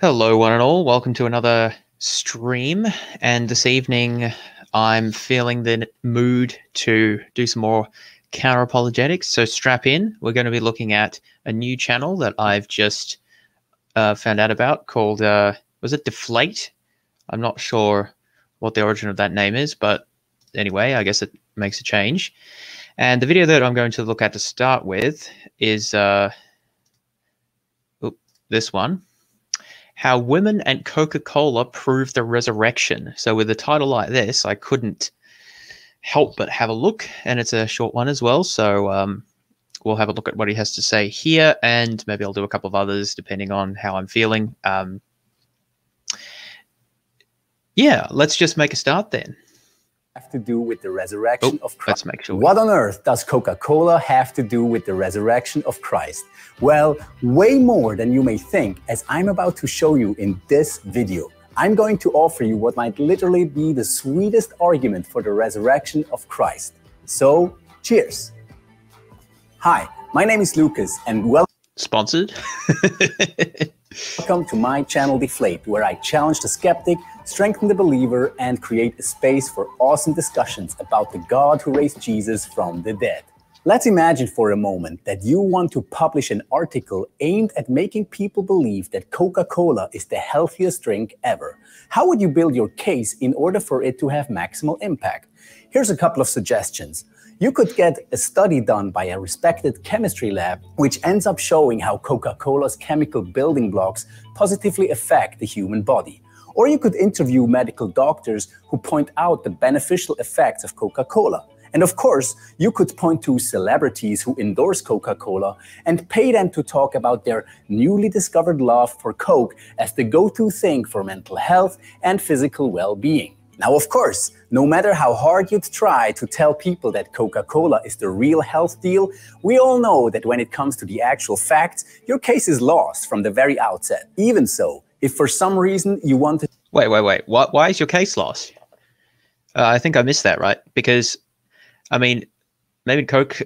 Hello, one and all. Welcome to another stream. And this evening, I'm feeling the mood to do some more counter apologetics. So strap in. We're going to be looking at a new channel that I've just uh, found out about called, uh, was it Deflate? I'm not sure what the origin of that name is, but anyway, I guess it makes a change. And the video that I'm going to look at to start with is uh, oop, this one how women and Coca-Cola prove the resurrection. So with a title like this, I couldn't help but have a look, and it's a short one as well. So um, we'll have a look at what he has to say here, and maybe I'll do a couple of others depending on how I'm feeling. Um, yeah, let's just make a start then have to do with the resurrection oh, of Christ? Let's make sure. What on earth does Coca-Cola have to do with the resurrection of Christ? Well, way more than you may think, as I'm about to show you in this video. I'm going to offer you what might literally be the sweetest argument for the resurrection of Christ. So, cheers. Hi, my name is Lucas, and welcome. Sponsored. welcome to my channel Deflate, where I challenge the skeptic strengthen the believer, and create a space for awesome discussions about the God who raised Jesus from the dead. Let's imagine for a moment that you want to publish an article aimed at making people believe that Coca Cola is the healthiest drink ever. How would you build your case in order for it to have maximal impact? Here's a couple of suggestions. You could get a study done by a respected chemistry lab, which ends up showing how Coca Cola's chemical building blocks positively affect the human body. Or you could interview medical doctors who point out the beneficial effects of Coca Cola. And of course, you could point to celebrities who endorse Coca Cola and pay them to talk about their newly discovered love for Coke as the go to thing for mental health and physical well being. Now, of course, no matter how hard you'd try to tell people that Coca Cola is the real health deal, we all know that when it comes to the actual facts, your case is lost from the very outset. Even so, if for some reason you want to wait wait wait. Why, why is your case lost? Uh, i think i missed that right? Because i mean maybe coke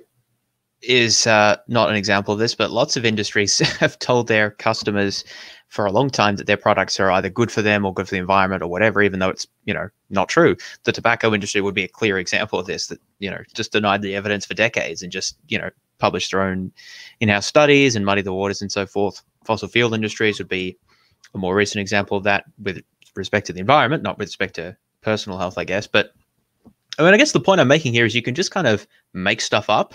is uh, not an example of this but lots of industries have told their customers for a long time that their products are either good for them or good for the environment or whatever even though it's you know not true. The tobacco industry would be a clear example of this that you know just denied the evidence for decades and just you know published their own in-house studies and muddy the waters and so forth. Fossil fuel industries would be a more recent example of that with respect to the environment, not with respect to personal health, I guess. But I mean, I guess the point I'm making here is you can just kind of make stuff up.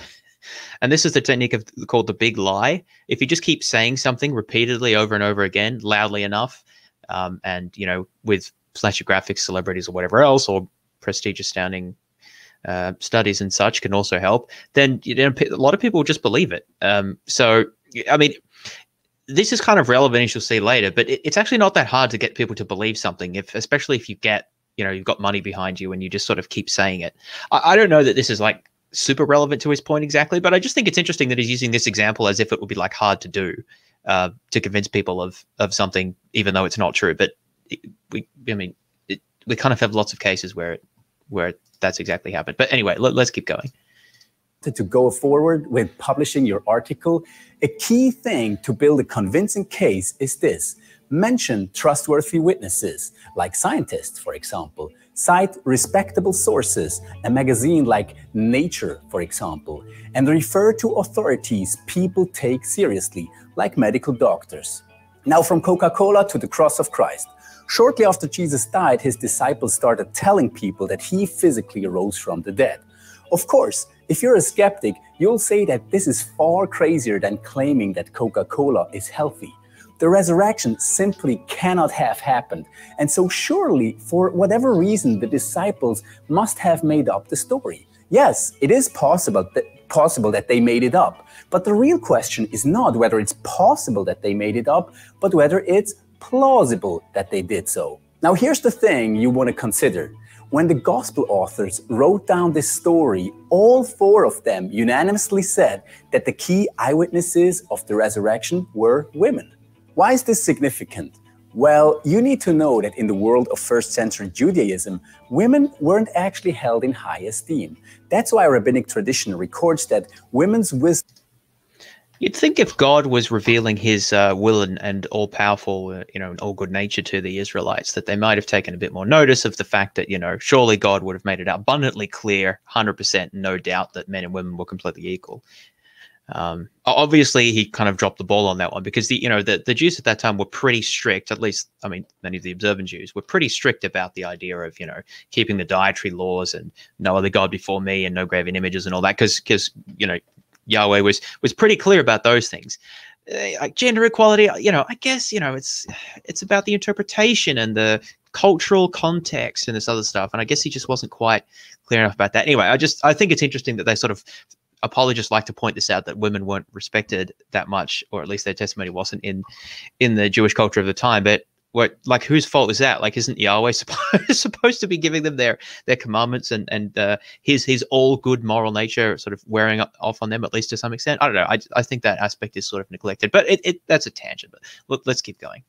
And this is the technique of called the big lie. If you just keep saying something repeatedly over and over again, loudly enough, um, and you know, with flashy graphics, celebrities, or whatever else, or prestige astounding uh, studies and such can also help. Then you know, a lot of people just believe it. Um, so I mean, this is kind of relevant as you'll see later, but it, it's actually not that hard to get people to believe something, if especially if you get, you know, you've got money behind you and you just sort of keep saying it. I, I don't know that this is like super relevant to his point exactly, but I just think it's interesting that he's using this example as if it would be like hard to do uh, to convince people of of something, even though it's not true. But it, we, I mean, it, we kind of have lots of cases where it, where that's exactly happened. But anyway, let, let's keep going to go forward with publishing your article, a key thing to build a convincing case is this. Mention trustworthy witnesses, like scientists, for example. Cite respectable sources, a magazine like Nature, for example. And refer to authorities people take seriously, like medical doctors. Now, from Coca Cola to the cross of Christ. Shortly after Jesus died, his disciples started telling people that he physically rose from the dead. Of course, if you're a skeptic, you'll say that this is far crazier than claiming that Coca Cola is healthy. The resurrection simply cannot have happened. And so, surely, for whatever reason, the disciples must have made up the story. Yes, it is possible that, possible that they made it up. But the real question is not whether it's possible that they made it up, but whether it's plausible that they did so. Now, here's the thing you want to consider. When the gospel authors wrote down this story, all four of them unanimously said that the key eyewitnesses of the resurrection were women. Why is this significant? Well, you need to know that in the world of first century Judaism, women weren't actually held in high esteem. That's why rabbinic tradition records that women's wisdom. You'd think if God was revealing His uh, will and, and all powerful, uh, you know, and all good nature to the Israelites, that they might have taken a bit more notice of the fact that, you know, surely God would have made it abundantly clear, hundred percent, no doubt, that men and women were completely equal. Um, obviously, he kind of dropped the ball on that one because the you know the, the Jews at that time were pretty strict. At least, I mean, many of the observant Jews were pretty strict about the idea of you know keeping the dietary laws and no other god before me and no graven images and all that because because you know Yahweh was was pretty clear about those things. Uh, like gender equality, you know, I guess you know it's it's about the interpretation and the cultural context and this other stuff. And I guess he just wasn't quite clear enough about that. Anyway, I just I think it's interesting that they sort of apologists like to point this out that women weren't respected that much, or at least their testimony wasn't in in the Jewish culture of the time. But what like whose fault is that? Like, isn't Yahweh supposed supposed to be giving them their their commandments and and uh, his his all good moral nature sort of wearing off on them at least to some extent? I don't know. I I think that aspect is sort of neglected, but it, it that's a tangent. But let, let's keep going.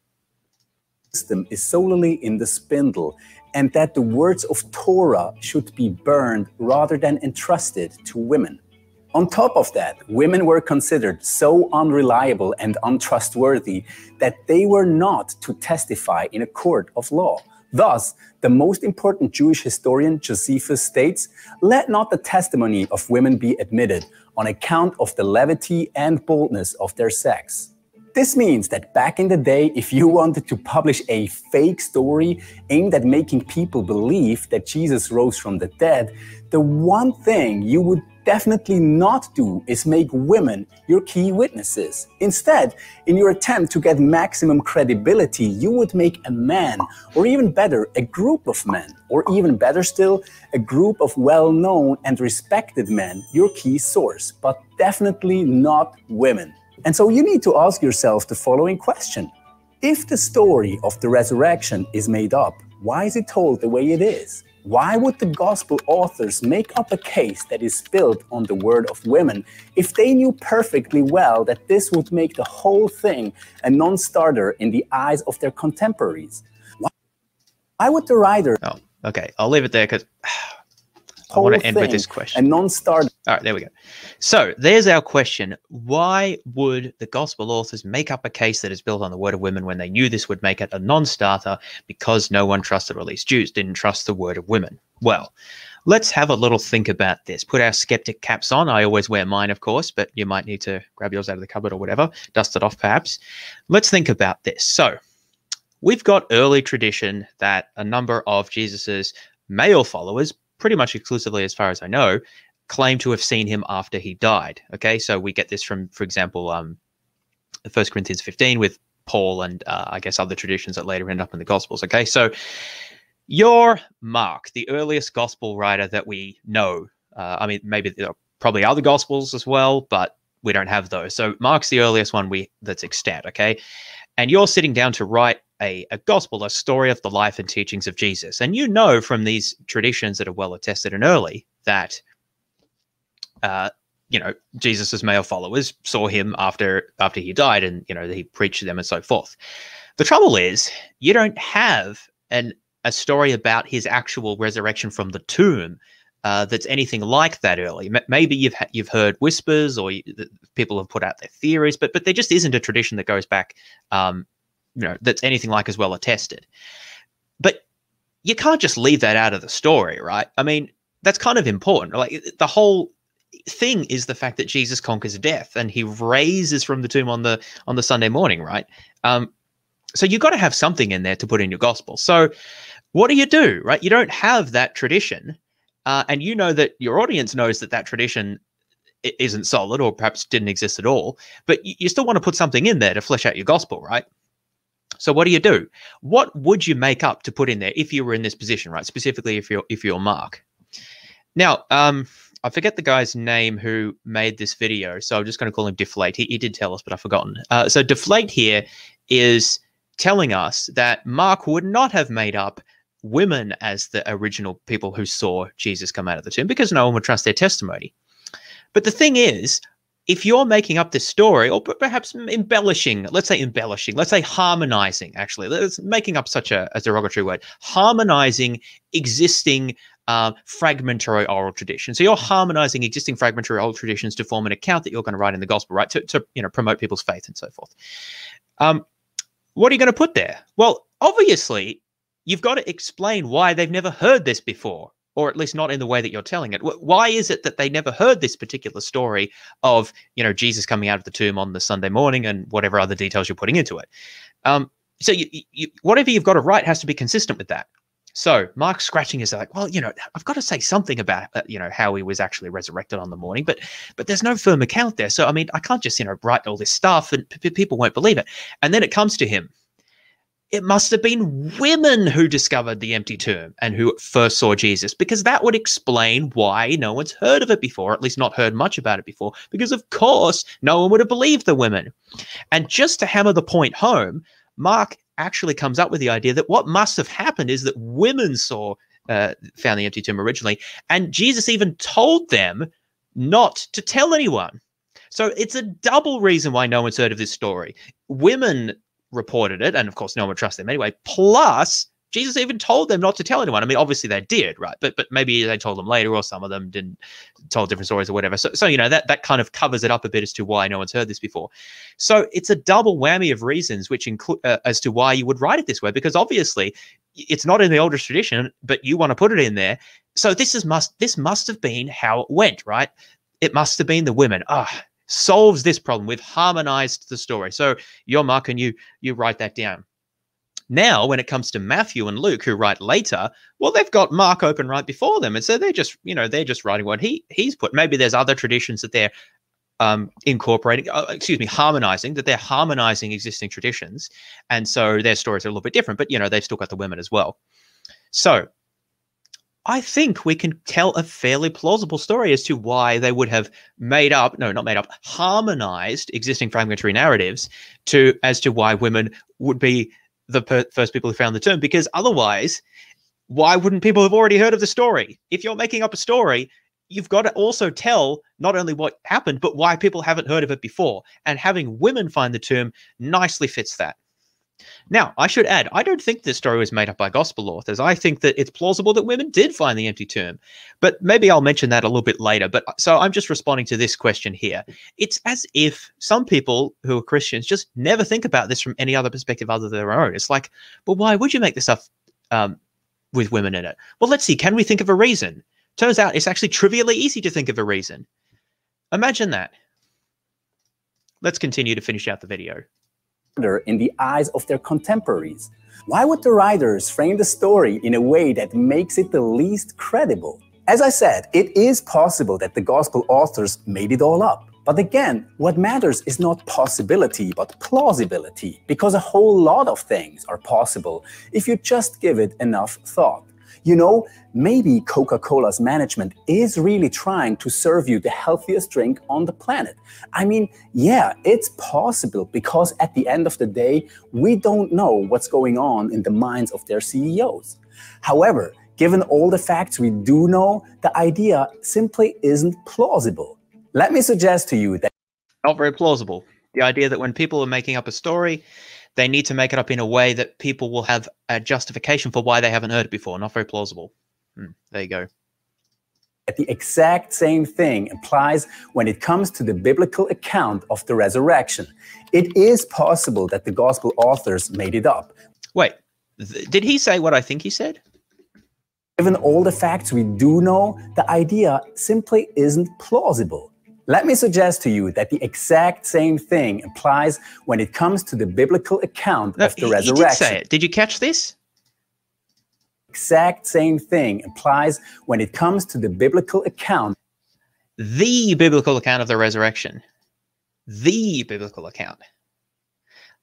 System is solely in the spindle, and that the words of Torah should be burned rather than entrusted to women. On top of that, women were considered so unreliable and untrustworthy that they were not to testify in a court of law. Thus, the most important Jewish historian Josephus states, Let not the testimony of women be admitted on account of the levity and boldness of their sex. This means that back in the day, if you wanted to publish a fake story aimed at making people believe that Jesus rose from the dead, the one thing you would definitely not do is make women your key witnesses. Instead, in your attempt to get maximum credibility, you would make a man, or even better, a group of men, or even better still, a group of well known and respected men, your key source, but definitely not women. And so you need to ask yourself the following question If the story of the resurrection is made up, why is it told the way it is? Why would the gospel authors make up a case that is built on the word of women if they knew perfectly well that this would make the whole thing a non starter in the eyes of their contemporaries? Why would the writer. Oh, okay. I'll leave it there because I want to end with this question. A non-starter. All right, there we go. So there's our question. Why would the gospel authors make up a case that is built on the word of women when they knew this would make it a non-starter because no one trusted, or at least Jews didn't trust the word of women? Well, let's have a little think about this. Put our skeptic caps on. I always wear mine, of course, but you might need to grab yours out of the cupboard or whatever, dust it off perhaps. Let's think about this. So we've got early tradition that a number of Jesus's male followers pretty much exclusively, as far as I know, claim to have seen him after he died. Okay, so we get this from, for example, um, Corinthians 15 with Paul and uh, I guess other traditions that later end up in the Gospels. Okay, so your Mark, the earliest Gospel writer that we know. Uh, I mean, maybe there are probably other Gospels as well, but we don't have those. So Mark's the earliest one we that's extant. Okay, and you're sitting down to write a, a gospel, a story of the life and teachings of Jesus. And you know from these traditions that are well attested and early that, uh, you know, Jesus's male followers saw him after after he died, and you know he preached to them and so forth. The trouble is, you don't have an a story about his actual resurrection from the tomb uh, that's anything like that early. M- maybe you've you've heard whispers or you, people have put out their theories, but but there just isn't a tradition that goes back um, you know that's anything like as well attested. But you can't just leave that out of the story right? I mean that's kind of important. Like the whole thing is the fact that jesus conquers death and he raises from the tomb on the on the sunday morning right? Um so you've got to have something in there to put in your gospel. So what do you do right? You don't have that tradition uh, and you know that your audience knows that that tradition isn't solid or perhaps didn't exist at all but you still want to put something in there to flesh out your gospel right so what do you do? What would you make up to put in there if you were in this position, right? Specifically, if you're if you're Mark. Now, um, I forget the guy's name who made this video, so I'm just going to call him Deflate. He, he did tell us, but I've forgotten. Uh, so Deflate here is telling us that Mark would not have made up women as the original people who saw Jesus come out of the tomb because no one would trust their testimony. But the thing is, if you're making up this story or perhaps embellishing let's say embellishing let's say harmonizing actually let's making up such a, a derogatory word harmonizing existing um, fragmentary oral tradition. So you're harmonizing existing fragmentary oral traditions to form an account that you're going to write in the gospel, right? To, to you know promote people's faith and so forth. Um, what are you going to put there? Well, obviously, you've got to explain why they've never heard this before, or at least not in the way that you're telling it. Why is it that they never heard this particular story of you know Jesus coming out of the tomb on the Sunday morning and whatever other details you're putting into it? Um, so you, you, whatever you've got to write has to be consistent with that. So Mark's scratching his like, well, you know, I've got to say something about uh, you know how he was actually resurrected on the morning, but but there's no firm account there. So I mean, I can't just you know write all this stuff and people won't believe it. And then it comes to him. It must have been women who discovered the empty tomb and who first saw Jesus, because that would explain why no one's heard of it before, at least not heard much about it before, because of course no one would have believed the women. And just to hammer the point home, Mark actually comes up with the idea that what must have happened is that women saw uh, found the empty tomb originally, and Jesus even told them not to tell anyone. So it's a double reason why no one's heard of this story. Women reported it, and of course, no one would trust them anyway. Plus, Jesus even told them not to tell anyone. I mean, obviously they did, right? But but maybe they told them later, or some of them didn't told different stories or whatever. So so you know that that kind of covers it up a bit as to why no one's heard this before. So it's a double whammy of reasons, which include uh, as to why you would write it this way, because obviously it's not in the oldest tradition, but you want to put it in there. So this is must this must have been how it went, right? It must have been the women. Ah, oh, solves this problem. We've harmonized the story. So your mark and you you write that down. Now, when it comes to Matthew and Luke, who write later, well, they've got Mark open right before them, and so they're just, you know, they're just writing what he he's put. Maybe there's other traditions that they're um, incorporating, uh, excuse me, harmonizing, that they're harmonizing existing traditions, and so their stories are a little bit different. But you know, they've still got the women as well. So, I think we can tell a fairly plausible story as to why they would have made up, no, not made up, harmonized existing fragmentary narratives to as to why women would be the per- first people who found the term because otherwise why wouldn't people have already heard of the story? If you're making up a story you've got to also tell not only what happened but why people haven't heard of it before. And having women find the term nicely fits that now, I should add, I don't think this story was made up by gospel authors. I think that it's plausible that women did find the empty tomb. But maybe I'll mention that a little bit later. But so I'm just responding to this question here. It's as if some people who are Christians just never think about this from any other perspective other than their own. It's like, well, why would you make this up um, with women in it? Well, let's see. Can we think of a reason? Turns out it's actually trivially easy to think of a reason. Imagine that. Let's continue to finish out the video in the eyes of their contemporaries? Why would the writers frame the story in a way that makes it the least credible? As I said, it is possible that the gospel authors made it all up. But again, what matters is not possibility, but plausibility, because a whole lot of things are possible if you just give it enough thought. You know, maybe Coca Cola's management is really trying to serve you the healthiest drink on the planet. I mean, yeah, it's possible because at the end of the day, we don't know what's going on in the minds of their CEOs. However, given all the facts we do know, the idea simply isn't plausible. Let me suggest to you that. Not very plausible. The idea that when people are making up a story, they need to make it up in a way that people will have a justification for why they haven't heard it before. Not very plausible. Hmm, there you go. The exact same thing applies when it comes to the biblical account of the resurrection. It is possible that the gospel authors made it up. Wait, did he say what I think he said? Given all the facts we do know, the idea simply isn't plausible. Let me suggest to you that the exact same thing applies when it comes to the biblical account no, of the he, resurrection. He did say it. Did you catch this? Exact same thing applies when it comes to the biblical account. The biblical account of the resurrection. The biblical account.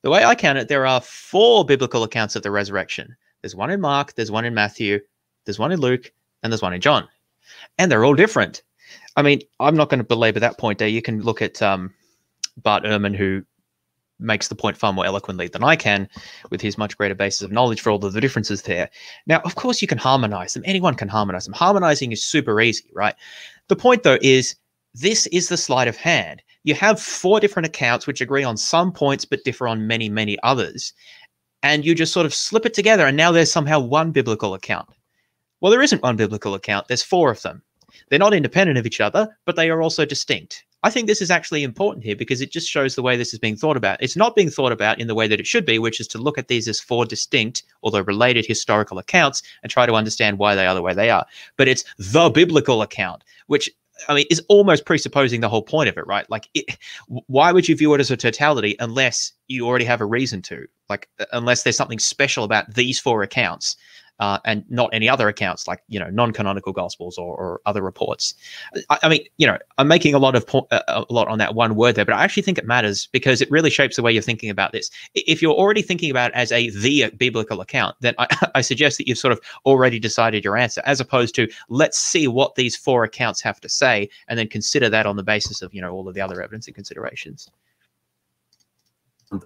The way I count it, there are four biblical accounts of the resurrection. There's one in Mark, there's one in Matthew, there's one in Luke, and there's one in John. And they're all different. I mean, I'm not going to belabor that point there. You can look at um, Bart Ehrman, who makes the point far more eloquently than I can with his much greater basis of knowledge for all of the differences there. Now, of course, you can harmonize them. Anyone can harmonize them. Harmonizing is super easy, right? The point, though, is this is the sleight of hand. You have four different accounts which agree on some points but differ on many, many others. And you just sort of slip it together, and now there's somehow one biblical account. Well, there isn't one biblical account, there's four of them. They're not independent of each other, but they are also distinct. I think this is actually important here because it just shows the way this is being thought about. It's not being thought about in the way that it should be, which is to look at these as four distinct, although related historical accounts and try to understand why they are the way they are. But it's the biblical account, which I mean, is almost presupposing the whole point of it, right? Like, it, why would you view it as a totality unless you already have a reason to? Like, uh, unless there's something special about these four accounts uh, and not any other accounts like you know non-canonical gospels or, or other reports. I, I, mean, you know, I'm making a lot of po- uh, a lot on that one word there, but I actually think it matters because it really shapes the way you're thinking about this. If you're already thinking about it as a the biblical account, then I, I suggest that you've sort of already decided your answer, as opposed to let's see what these four accounts have to say and then consider that on the basis of you know all of the other evidence and considerations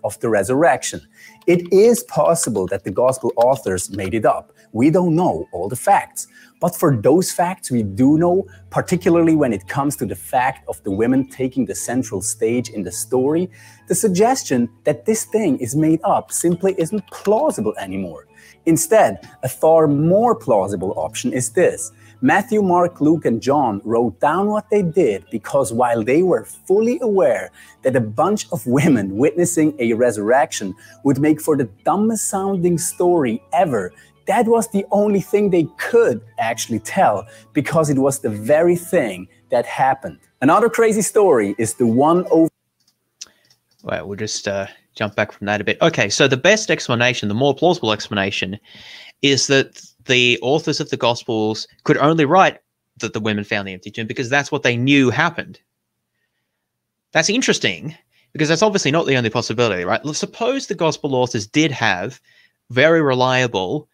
of the resurrection. It is possible that the gospel authors made it up. We don't know all the facts. But for those facts we do know, particularly when it comes to the fact of the women taking the central stage in the story, the suggestion that this thing is made up simply isn't plausible anymore. Instead, a far more plausible option is this Matthew, Mark, Luke, and John wrote down what they did because while they were fully aware that a bunch of women witnessing a resurrection would make for the dumbest sounding story ever, that was the only thing they could actually tell because it was the very thing that happened. Another crazy story is the one over. Well, we'll just uh, jump back from that a bit. Okay, so the best explanation, the more plausible explanation, is that the authors of the Gospels could only write that the women found the empty tomb because that's what they knew happened. That's interesting because that's obviously not the only possibility, right? Suppose the Gospel authors did have very reliable,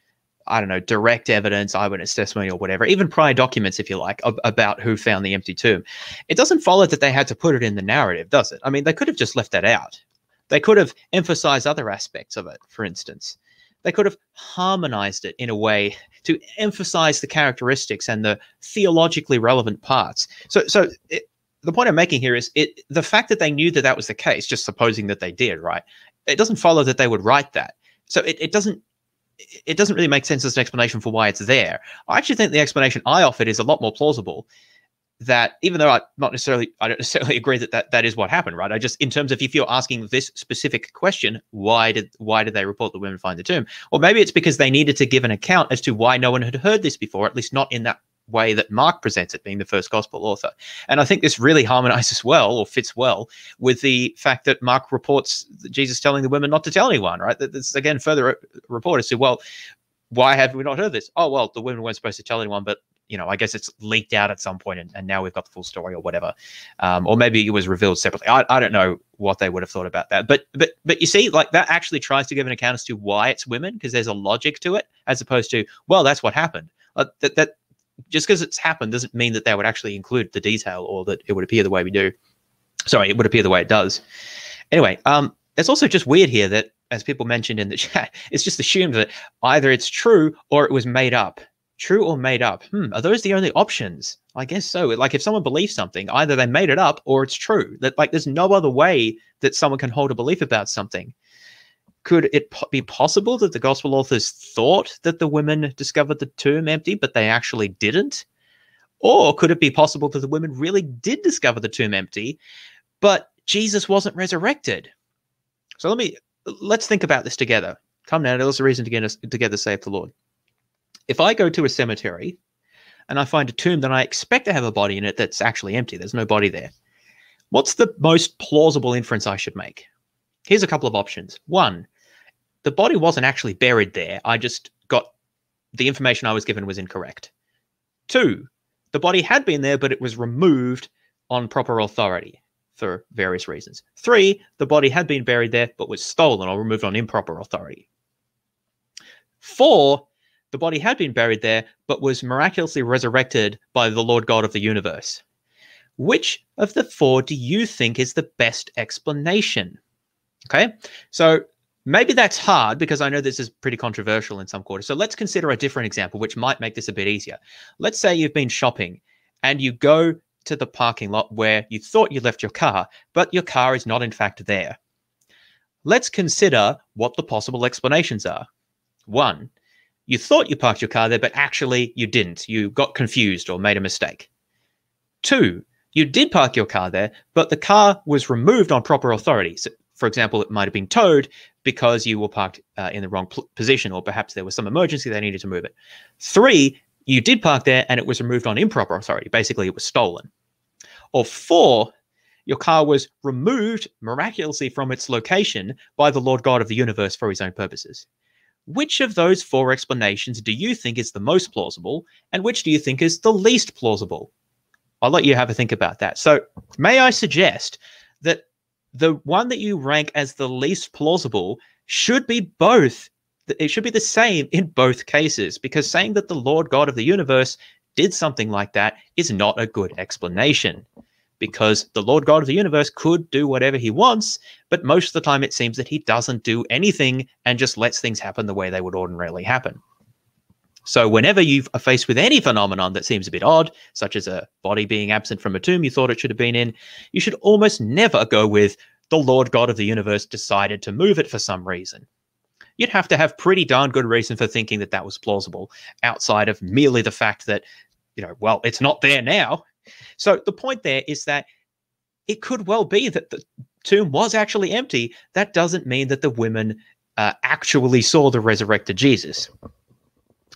I don't know, direct evidence, eyewitness testimony, or whatever, even prior documents, if you like, ab- about who found the empty tomb. It doesn't follow that they had to put it in the narrative, does it? I mean, they could have just left that out. They could have emphasized other aspects of it, for instance they could have harmonized it in a way to emphasize the characteristics and the theologically relevant parts. So, so it, the point I'm making here is it the fact that they knew that that was the case, just supposing that they did, right? It doesn't follow that they would write that. So it, it doesn't it doesn't really make sense as an explanation for why it's there. I actually think the explanation I offered is a lot more plausible that even though I not necessarily I don't necessarily agree that, that that is what happened, right? I just in terms of if you're asking this specific question, why did why did they report the women find the tomb? Or maybe it's because they needed to give an account as to why no one had heard this before, at least not in that way that Mark presents it, being the first gospel author. And I think this really harmonizes well or fits well with the fact that Mark reports Jesus telling the women not to tell anyone, right? That this again further report as well, why have we not heard this? Oh well, the women weren't supposed to tell anyone, but you know, I guess it's leaked out at some point and, and now we've got the full story or whatever. Um, or maybe it was revealed separately. I, I don't know what they would have thought about that. But but but you see, like that actually tries to give an account as to why it's women because there's a logic to it, as opposed to, well, that's what happened. Uh, that that just because it's happened doesn't mean that they would actually include the detail or that it would appear the way we do. Sorry, it would appear the way it does. Anyway, um, it's also just weird here that, as people mentioned in the chat, it's just assumed that either it's true or it was made up. True or made up? Hmm, are those the only options? I guess so. Like if someone believes something, either they made it up or it's true. That like there's no other way that someone can hold a belief about something. Could it po- be possible that the gospel authors thought that the women discovered the tomb empty, but they actually didn't? Or could it be possible that the women really did discover the tomb empty, but Jesus wasn't resurrected? So let me let's think about this together. Come now, there's a reason to get us together, save the Lord if I go to a cemetery and I find a tomb that I expect to have a body in it that's actually empty, there's no body there, what's the most plausible inference I should make? Here's a couple of options. One, the body wasn't actually buried there. I just got the information I was given was incorrect. Two, the body had been there, but it was removed on proper authority for various reasons. Three, the body had been buried there, but was stolen or removed on improper authority. Four, the body had been buried there, but was miraculously resurrected by the Lord God of the universe. Which of the four do you think is the best explanation? Okay, so maybe that's hard because I know this is pretty controversial in some quarters. So let's consider a different example, which might make this a bit easier. Let's say you've been shopping and you go to the parking lot where you thought you left your car, but your car is not in fact there. Let's consider what the possible explanations are. One, you thought you parked your car there, but actually you didn't. You got confused or made a mistake. Two, you did park your car there, but the car was removed on proper authority. So, for example, it might have been towed because you were parked uh, in the wrong position, or perhaps there was some emergency they needed to move it. Three, you did park there and it was removed on improper authority. Basically, it was stolen. Or four, your car was removed miraculously from its location by the Lord God of the universe for his own purposes. Which of those four explanations do you think is the most plausible, and which do you think is the least plausible? I'll let you have a think about that. So, may I suggest that the one that you rank as the least plausible should be both. It should be the same in both cases, because saying that the Lord God of the universe did something like that is not a good explanation because the Lord God of the universe could do whatever he wants, but most of the time it seems that he doesn't do anything and just lets things happen the way they would ordinarily happen. So, whenever you are faced with any phenomenon that seems a bit odd, such as a body being absent from a tomb you thought it should have been in, you should almost never go with the Lord God of the universe decided to move it for some reason. You'd have to have pretty darn good reason for thinking that that was plausible outside of merely the fact that, you know, well, it's not there now. So the point there is that it could well be that the tomb was actually empty. That doesn't mean that the women uh, actually saw the resurrected Jesus.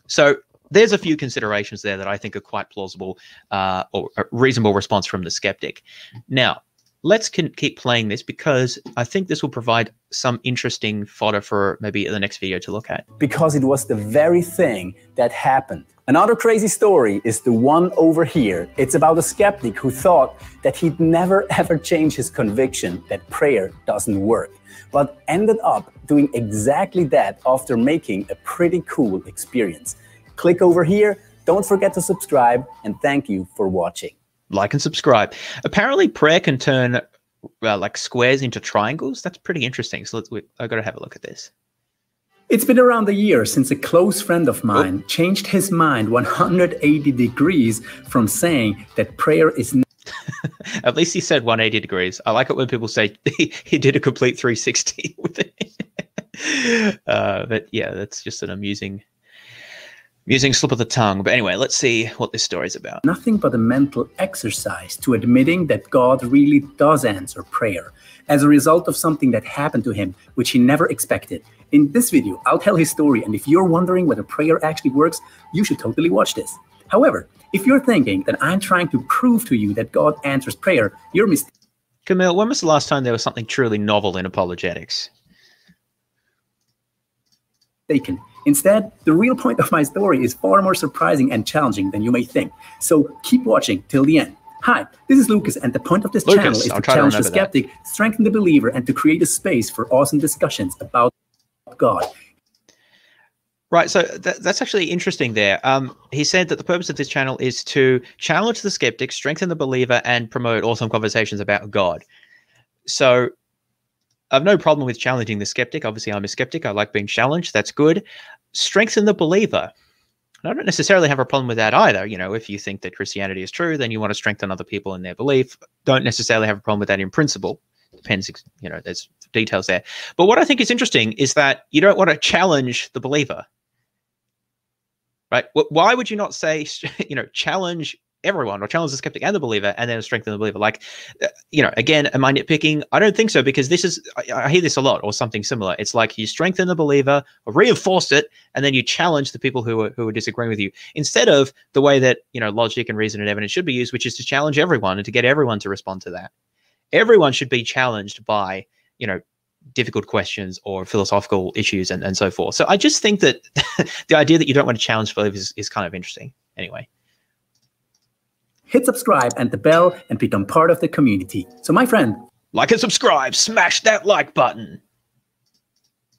So there's a few considerations there that I think are quite plausible uh, or a reasonable response from the skeptic. Now, let's keep playing this because I think this will provide some interesting fodder for maybe the next video to look at. Because it was the very thing that happened. Another crazy story is the one over here. It's about a skeptic who thought that he'd never ever change his conviction that prayer doesn't work, but ended up doing exactly that after making a pretty cool experience. Click over here, don't forget to subscribe, and thank you for watching like and subscribe. Apparently, prayer can turn uh, like squares into triangles. That's pretty interesting. So let's. I got to have a look at this. It's been around a year since a close friend of mine oh. changed his mind 180 degrees from saying that prayer is. At least he said 180 degrees. I like it when people say he, he did a complete 360 with it. uh, but yeah, that's just an amusing Using slip of the tongue. But anyway, let's see what this story is about. Nothing but a mental exercise to admitting that God really does answer prayer as a result of something that happened to him, which he never expected. In this video, I'll tell his story, and if you're wondering whether prayer actually works, you should totally watch this. However, if you're thinking that I'm trying to prove to you that God answers prayer, you're mistaken. Camille, when was the last time there was something truly novel in apologetics? Instead, the real point of my story is far more surprising and challenging than you may think. So keep watching till the end. Hi, this is Lucas, and the point of this Lucas, channel is I'll to challenge to the skeptic, that. strengthen the believer, and to create a space for awesome discussions about God. Right, so th- that's actually interesting there. Um, he said that the purpose of this channel is to challenge the skeptic, strengthen the believer, and promote awesome conversations about God. So I've no problem with challenging the skeptic. Obviously, I'm a skeptic. I like being challenged. That's good. Strengthen the believer. I don't necessarily have a problem with that either. You know, if you think that Christianity is true, then you want to strengthen other people in their belief. Don't necessarily have a problem with that in principle. Depends, you know, there's details there. But what I think is interesting is that you don't want to challenge the believer. Right? Why would you not say, you know, challenge everyone or challenge the skeptic and the believer and then strengthen the believer. Like uh, you know again am i nitpicking? I don't think so because this is I, I, hear this a lot or something similar. It's like you strengthen the believer or reinforce it and then you challenge the people who are who are disagreeing with you. Instead of the way that you know logic and reason and evidence should be used which is to challenge everyone and to get everyone to respond to that. Everyone should be challenged by you know difficult questions or philosophical issues and, and so forth. So i just think that the idea that you don't want to challenge believers is, is kind of interesting. Anyway hit subscribe and the bell and become part of the community. So, my friend, like and subscribe, smash that like button.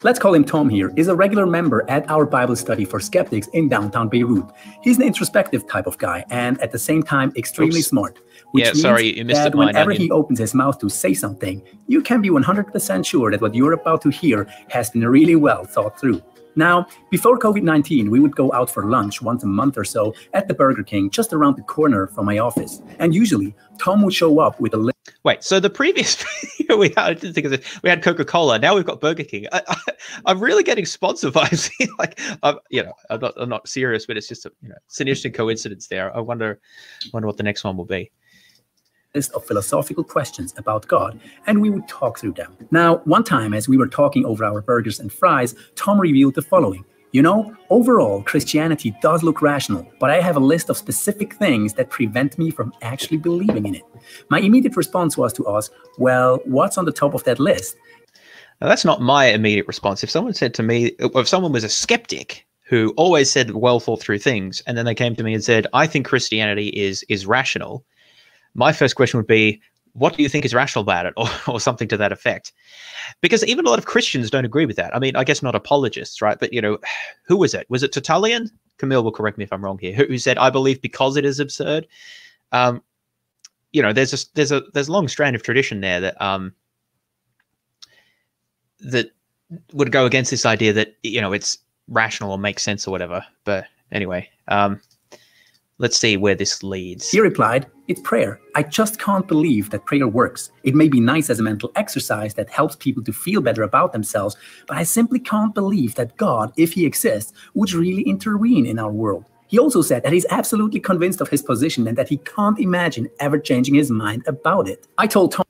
Let's call him Tom here, is a regular member at our Bible study for skeptics in downtown Beirut. He's an introspective type of guy and at the same time extremely Oops. smart. Which yeah, means sorry, you missed that whenever he opens his mouth to say something, you can be 100% sure that what you're about to hear has been really well thought through. Now, before COVID 19, we would go out for lunch once a month or so at the Burger King just around the corner from my office. And usually, Tom would show up with a list. Wait, so the previous we had. We had Coca Cola. Now we've got Burger King. I, am really getting sponsored by. like, I'm, you know, I'm not, I'm not serious, but it's just a, you know, it's an interesting coincidence there. I wonder, wonder what the next one will be list of philosophical questions about God, and we would talk through them. Now, one time as we were talking over our burgers and fries, Tom revealed the following. You know, overall, Christianity does look rational, but I have a list of specific things that prevent me from actually believing in it. My immediate response was to ask, well, what's on the top of that list? Now, that's not my immediate response. If someone said to me, if someone was a skeptic who always said well thought through things, and then they came to me and said, I think Christianity is is rational, my first question would be, what do you think is rational about it or, or something to that effect? Because even a lot of christians don't agree with that. I mean i guess not apologists right? But you know who was it? Was it tertullian? Camille will correct me if i'm wrong here. Who, who said i believe because it is absurd. Um you know there's a there's a there's a long strand of tradition there that um that would go against this idea that you know it's rational or makes sense or whatever. But anyway um Let's see where this leads. He replied, It's prayer. I just can't believe that prayer works. It may be nice as a mental exercise that helps people to feel better about themselves, but I simply can't believe that God, if He exists, would really intervene in our world. He also said that he's absolutely convinced of his position and that he can't imagine ever changing his mind about it. I told Tom.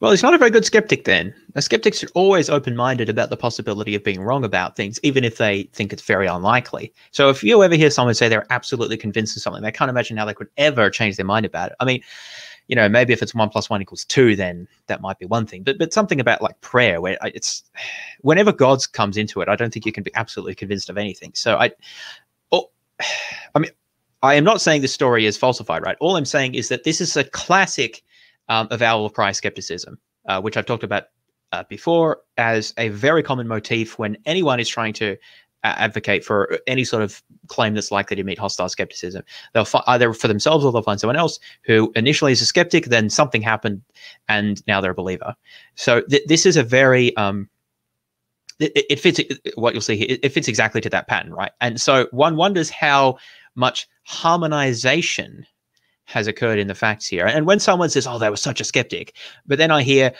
Well, he's not a very good skeptic then. A skeptic's are always open minded about the possibility of being wrong about things, even if they think it's very unlikely. So if you ever hear someone say they're absolutely convinced of something, they can't imagine how they could ever change their mind about it. I mean, you know, maybe if it's one plus one equals two, then that might be one thing. But but something about like prayer, where it's whenever God comes into it, I don't think you can be absolutely convinced of anything. So I, oh, I mean, I am not saying the story is falsified, right? All I'm saying is that this is a classic um, avowal of prior skepticism, uh, which I've talked about uh, before as a very common motif when anyone is trying to uh, advocate for any sort of claim that's likely to meet hostile skepticism. They'll fi- either for themselves or they'll find someone else who initially is a skeptic, then something happened, and now they're a believer. So th- this is a very um, it, it, fits what you'll see here. It fits exactly to that pattern, right? And so one wonders how much harmonization has occurred in the facts here. And when someone says, "Oh, they were such a skeptic," but then I hear,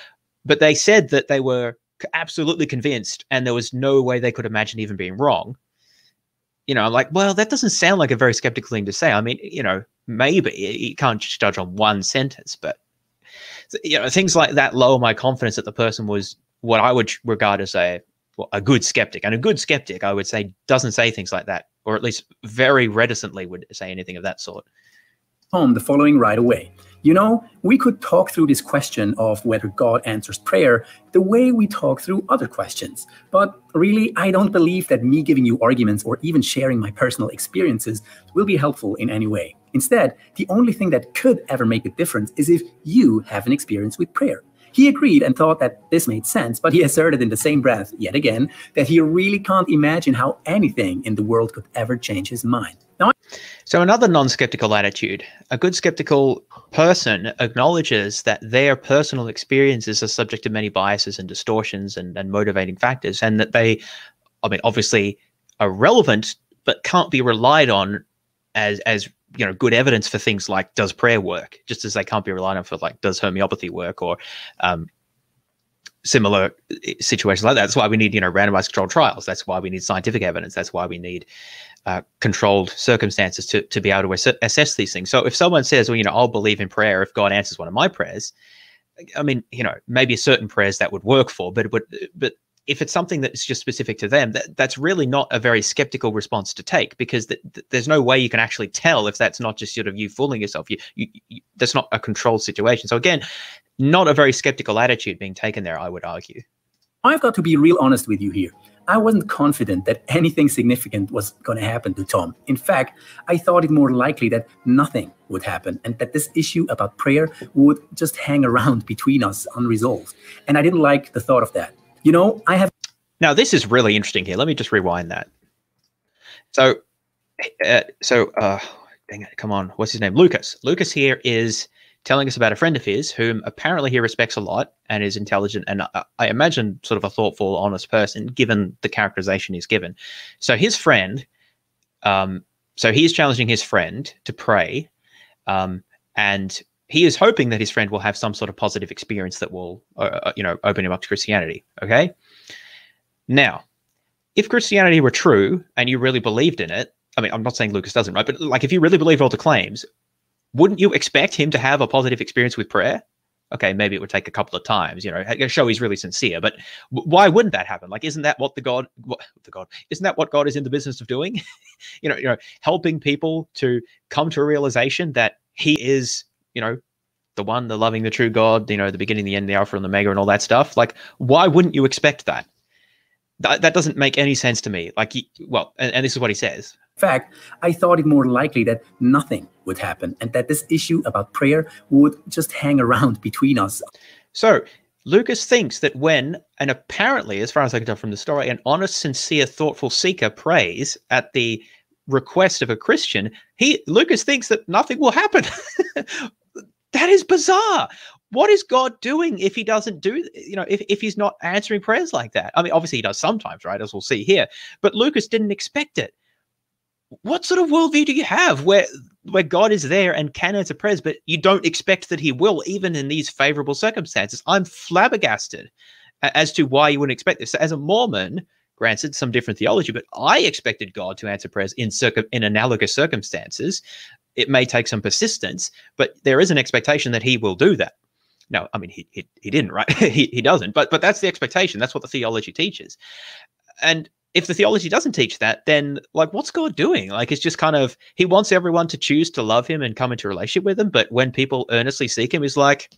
"But they said that they were absolutely convinced, and there was no way they could imagine even being wrong." You know, I'm like, well, that doesn't sound like a very skeptical thing to say. I mean, you know, maybe you can't just judge on one sentence, but you know, things like that lower my confidence that the person was what I would regard as a well, a good skeptic. And a good skeptic, I would say, doesn't say things like that, or at least very reticently would say anything of that sort home the following right away. You know, we could talk through this question of whether God answers prayer the way we talk through other questions. But really, I don't believe that me giving you arguments or even sharing my personal experiences will be helpful in any way. Instead, the only thing that could ever make a difference is if you have an experience with prayer. He agreed and thought that this made sense, but he asserted in the same breath, yet again, that he really can't imagine how anything in the world could ever change his mind. Now, so another non-skeptical attitude. A good skeptical person acknowledges that their personal experiences are subject to many biases and distortions and, and motivating factors, and that they, I mean, obviously are relevant, but can't be relied on as as you know good evidence for things like does prayer work? Just as they can't be relied on for like does homeopathy work or um, similar eh, situations like that. That's why we need you know randomized controlled trials. That's why we need scientific evidence. That's why we need uh, controlled circumstances to, to be able to ass- assess these things. So if someone says well you know i'll believe in prayer if god answers one of my prayers i mean you know maybe certain prayers that would work for but it would but if it's something that's just specific to them, that, that's really not a very skeptical response to take because th- th- there's no way you can actually tell if that's not just sort of you fooling yourself. You, you, you, that's not a controlled situation. So again, not a very skeptical attitude being taken there, I would argue. I've got to be real honest with you here. I wasn't confident that anything significant was going to happen to Tom. In fact, I thought it more likely that nothing would happen and that this issue about prayer would just hang around between us unresolved. And I didn't like the thought of that. You know, I have. Now, this is really interesting here. Let me just rewind that. So, uh, so, uh, dang it, come on. What's his name? Lucas. Lucas here is telling us about a friend of his whom apparently he respects a lot and is intelligent and uh, I imagine sort of a thoughtful, honest person, given the characterization he's given. So, his friend, um, so he's challenging his friend to pray. Um, and he is hoping that his friend will have some sort of positive experience that will, uh, uh, you know, open him up to Christianity. Okay. Now, if Christianity were true and you really believed in it, I mean, I'm not saying Lucas doesn't, right? But like, if you really believed all the claims, wouldn't you expect him to have a positive experience with prayer? Okay, maybe it would take a couple of times, you know, show he's really sincere. But why wouldn't that happen? Like, isn't that what the God, what, the God, isn't that what God is in the business of doing? you know, you know, helping people to come to a realization that He is, you know, the one, the loving, the true God, you know, the beginning, the end, the Alpha and the Omega, and all that stuff. Like, why wouldn't you expect that? That, that doesn't make any sense to me. Like, he, well, and, and this is what he says In fact, I thought it more likely that nothing would happen and that this issue about prayer would just hang around between us. So, Lucas thinks that when, and apparently, as far as I can tell from the story, an honest, sincere, thoughtful seeker prays at the request of a Christian, he Lucas thinks that nothing will happen. that is bizarre. What is God doing if he doesn't do, you know, if, if he's not answering prayers like that? I mean, obviously he does sometimes, right? As we'll see here. But Lucas didn't expect it what sort of worldview do you have where where God is there and can answer prayers, but you don't expect that He will, even in these favorable circumstances? I'm flabbergasted as to why you wouldn't expect this. As a Mormon, granted some different theology, but I expected God to answer prayers in circum in analogous circumstances. It may take some persistence, but there is an expectation that He will do that. No, I mean he he, he didn't, right? he, he doesn't, but but that's the expectation. That's what the theology teaches. And if the theology doesn't teach that, then like what's God doing? Like it's just kind of he wants everyone to choose to love him and come into relationship with him, but when people earnestly seek him, he's like,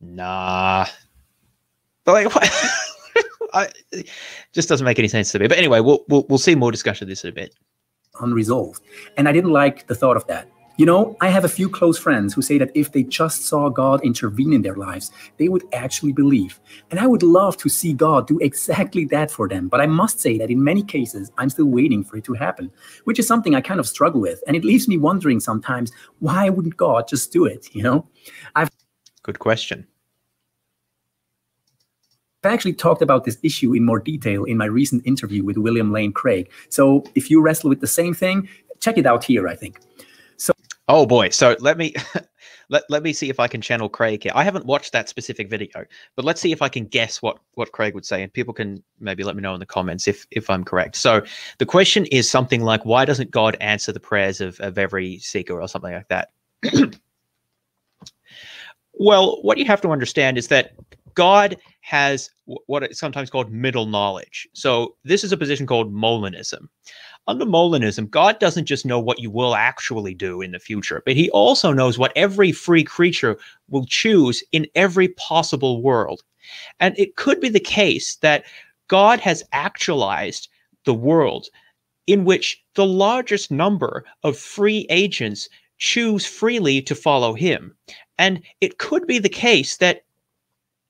nah. But like what? I just doesn't make any sense to me. But anyway, we'll we'll, we'll see more discussion of this in a bit. Unresolved, and I didn't like the thought of that. You know, I have a few close friends who say that if they just saw God intervene in their lives, they would actually believe. And I would love to see God do exactly that for them. But I must say that in many cases, I'm still waiting for it to happen, which is something I kind of struggle with. And it leaves me wondering sometimes, why wouldn't God just do it? You know, I've. Good question. I actually talked about this issue in more detail in my recent interview with William Lane Craig. So if you wrestle with the same thing, check it out here, I think. So Oh boy. So let me let, let me see if I can channel Craig here. I haven't watched that specific video, but let's see if I can guess what what Craig would say and people can maybe let me know in the comments if if I'm correct. So the question is something like why doesn't God answer the prayers of of every seeker or something like that? well, what you have to understand is that God has what is sometimes called middle knowledge. So this is a position called Molinism under Molinism, God doesn't just know what you will actually do in the future, but he also knows what every free creature will choose in every possible world. And it could be the case that God has actualized the world in which the largest number of free agents choose freely to follow him. And it could be the case that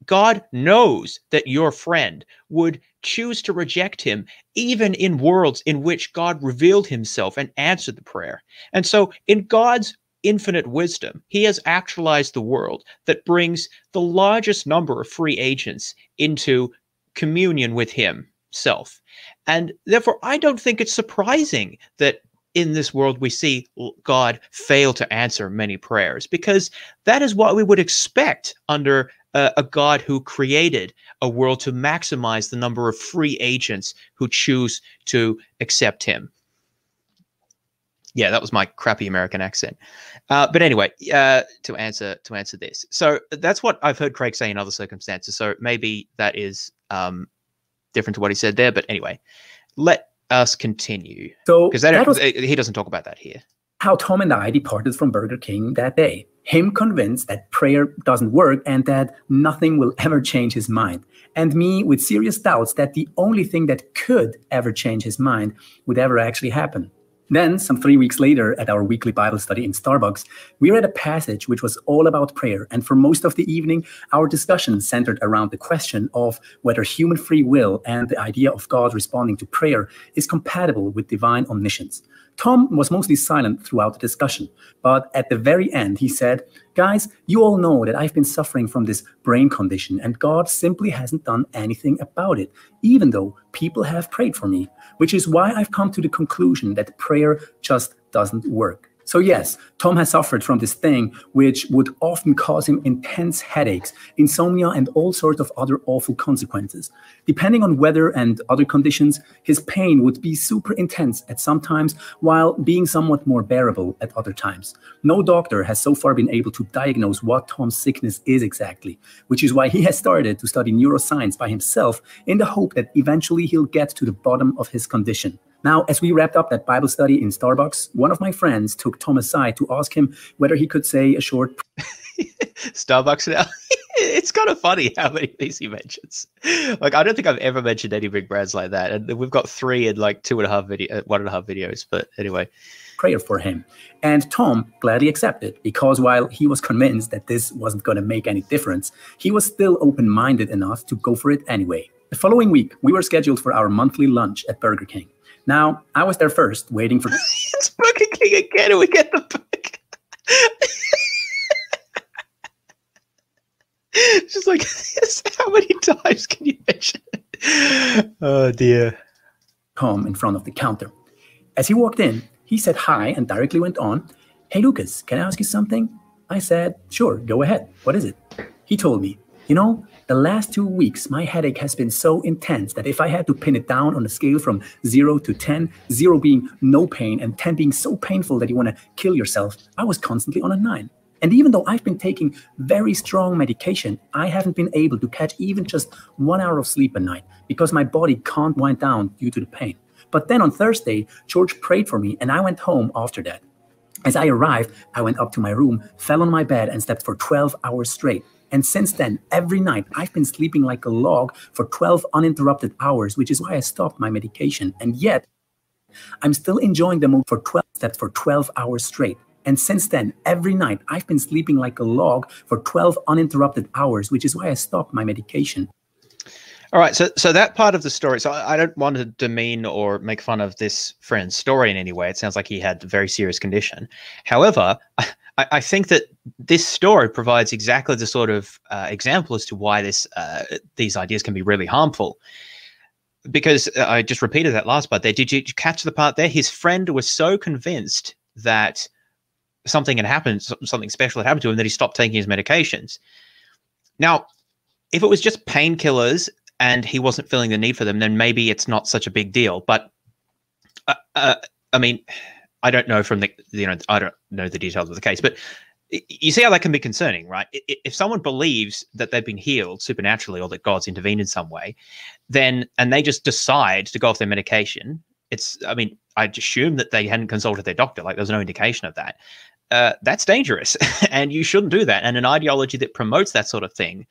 God knows that your friend would choose to reject him, even in worlds in which God revealed himself and answered the prayer. And so, in God's infinite wisdom, he has actualized the world that brings the largest number of free agents into communion with himself. And therefore, I don't think it's surprising that in this world we see God fail to answer many prayers because that is what we would expect under uh, a God who created a world to maximize the number of free agents who choose to accept him. Yeah, that was my crappy American accent. Uh, but anyway, uh, to answer to answer this, so that's what I've heard Craig say in other circumstances. So maybe that is um, different to what he said there. But anyway, let us continue. So because he doesn't talk about that here. How Tom and I departed from Burger King that day him convinced that prayer doesn't work and that nothing will ever change his mind. And me with serious doubts that the only thing that could ever change his mind would ever actually happen. Then, some three weeks later, at our weekly Bible study in Starbucks, we read a passage which was all about prayer. And for most of the evening, our discussion centered around the question of whether human free will and the idea of God responding to prayer is compatible with divine omniscience. Tom was mostly silent throughout the discussion, but at the very end, he said, Guys, you all know that I've been suffering from this brain condition, and God simply hasn't done anything about it, even though people have prayed for me, which is why I've come to the conclusion that prayer just doesn't work. So, yes, Tom has suffered from this thing, which would often cause him intense headaches, insomnia, and all sorts of other awful consequences. Depending on weather and other conditions, his pain would be super intense at some times, while being somewhat more bearable at other times. No doctor has so far been able to diagnose what Tom's sickness is exactly, which is why he has started to study neuroscience by himself in the hope that eventually he'll get to the bottom of his condition. Now, as we wrapped up that Bible study in Starbucks, one of my friends took Tom aside to ask him whether he could say a short. Starbucks now. it's kind of funny how many things he mentions. Like, I don't think I've ever mentioned any big brands like that, and we've got three in like two and a half video, uh, one and a half videos. But anyway, prayer for him, and Tom gladly accepted because while he was convinced that this wasn't going to make any difference, he was still open-minded enough to go for it anyway. The following week, we were scheduled for our monthly lunch at Burger King. Now, I was there first, waiting for. it's Burger King again, and we get the burger. Just like, how many times can you mention it? Oh, dear. Tom in front of the counter. As he walked in, he said hi and directly went on, Hey, Lucas, can I ask you something? I said, Sure, go ahead. What is it? He told me, You know, the last two weeks, my headache has been so intense that if I had to pin it down on a scale from zero to 10, zero being no pain and 10 being so painful that you want to kill yourself, I was constantly on a nine. And even though I've been taking very strong medication, I haven't been able to catch even just one hour of sleep a night because my body can't wind down due to the pain. But then on Thursday, George prayed for me and I went home after that. As I arrived, I went up to my room, fell on my bed, and slept for 12 hours straight. And since then, every night, I've been sleeping like a log for 12 uninterrupted hours, which is why I stopped my medication. And yet, I'm still enjoying the move for 12 steps for 12 hours straight. And since then, every night, I've been sleeping like a log for 12 uninterrupted hours, which is why I stopped my medication. All right, so so that part of the story. So I, I don't want to demean or make fun of this friend's story in any way. It sounds like he had a very serious condition. However, I, I, think that this story provides exactly the sort of uh, example as to why this uh, these ideas can be really harmful. Because uh, I just repeated that last part there. Did you, did you catch the part there? His friend was so convinced that something had happened, something special had happened to him, that he stopped taking his medications. Now, if it was just painkillers and he wasn't feeling the need for them, then maybe it's not such a big deal. But uh, uh, I mean, I don't know from the you know I don't know the details of the case, but you see how that can be concerning, right? If someone believes that they've been healed supernaturally or that God's intervened in some way, then and they just decide to go off their medication, it's I mean I assume that they hadn't consulted their doctor, like there's no indication of that. Uh, that's dangerous, and you shouldn't do that. And an ideology that promotes that sort of thing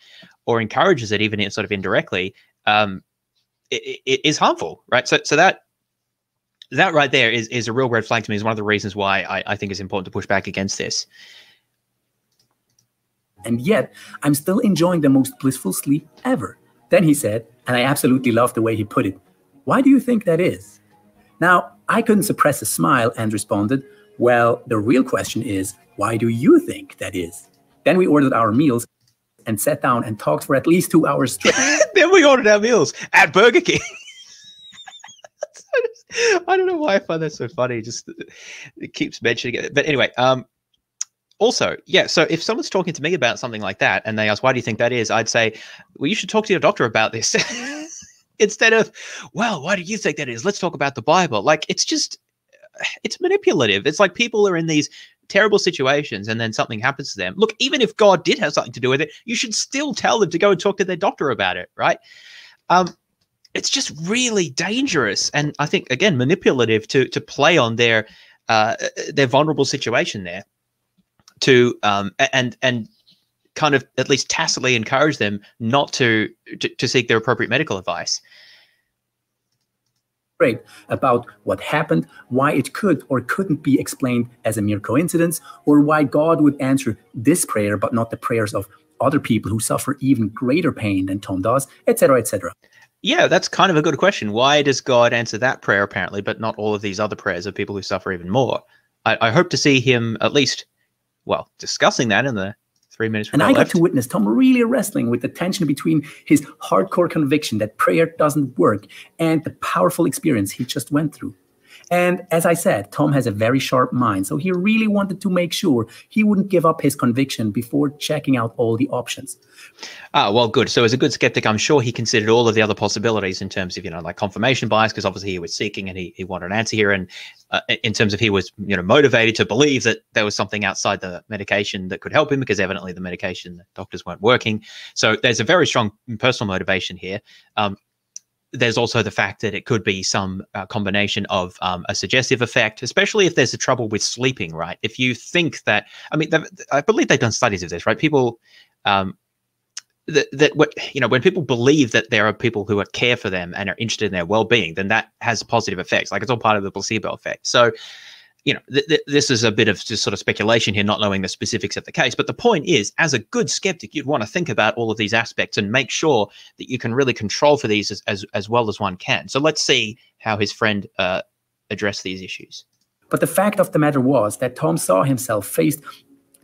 or encourages it, even in sort of indirectly, um, it, it is harmful, right? So, so that that right there is, is a real red flag to me. Is one of the reasons why I, I think it's important to push back against this. And yet, I'm still enjoying the most blissful sleep ever. Then he said, and I absolutely love the way he put it, Why do you think that is? Now, I couldn't suppress a smile and responded, Well, the real question is, why do you think that is? Then we ordered our meals and sat down and talked for at least two hours straight. then we ordered our meals at Burger King. I don't know why I find that so funny. Just it keeps mentioning it. But anyway, um, also, yeah. So if someone's talking to me about something like that and they ask, "Why do you think that is?" I'd say, "Well, you should talk to your doctor about this." Instead of, "Well, why do you think that is?" Let's talk about the Bible. Like it's just, it's manipulative. It's like people are in these terrible situations and then something happens to them. Look, even if God did have something to do with it, you should still tell them to go and talk to their doctor about it, right? Um, it's just really dangerous and I think again manipulative to to play on their uh, their vulnerable situation there to um, and and kind of at least tacitly encourage them not to, to, to seek their appropriate medical advice great about what happened, why it could or couldn't be explained as a mere coincidence, or why God would answer this prayer but not the prayers of other people who suffer even greater pain than Tom does, etc., etc. Yeah, that's kind of a good question. Why does God answer that prayer apparently, but not all of these other prayers of people who suffer even more? I, I hope to see him at least, well, discussing that in the three minutes. And I got left. to witness Tom really wrestling with the tension between his hardcore conviction that prayer doesn't work and the powerful experience he just went through. And as I said, Tom has a very sharp mind. So he really wanted to make sure he wouldn't give up his conviction before checking out all the options. Ah, well, good. So as a good skeptic, I'm sure he considered all of the other possibilities in terms of, you know, like confirmation bias, because obviously he was seeking and he, he wanted an answer here. And uh, in terms of he was, you know, motivated to believe that there was something outside the medication that could help him because evidently the medication, the doctors weren't working. So there's a very strong personal motivation here. Um, there's also the fact that it could be some uh, combination of um, a suggestive effect, especially if there's a trouble with sleeping, right? If you think that, I mean, I believe they've done studies of this, right? People, um, that, that what you know when people believe that there are people who are care for them and are interested in their well-being then that has positive effects like it's all part of the placebo effect so you know, th- th- this is a bit of just sort of speculation here, not knowing the specifics of the case. But the point is, as a good skeptic, you'd want to think about all of these aspects and make sure that you can really control for these as, as, as well as one can. So let's see how his friend uh, addressed these issues. But the fact of the matter was that Tom saw himself faced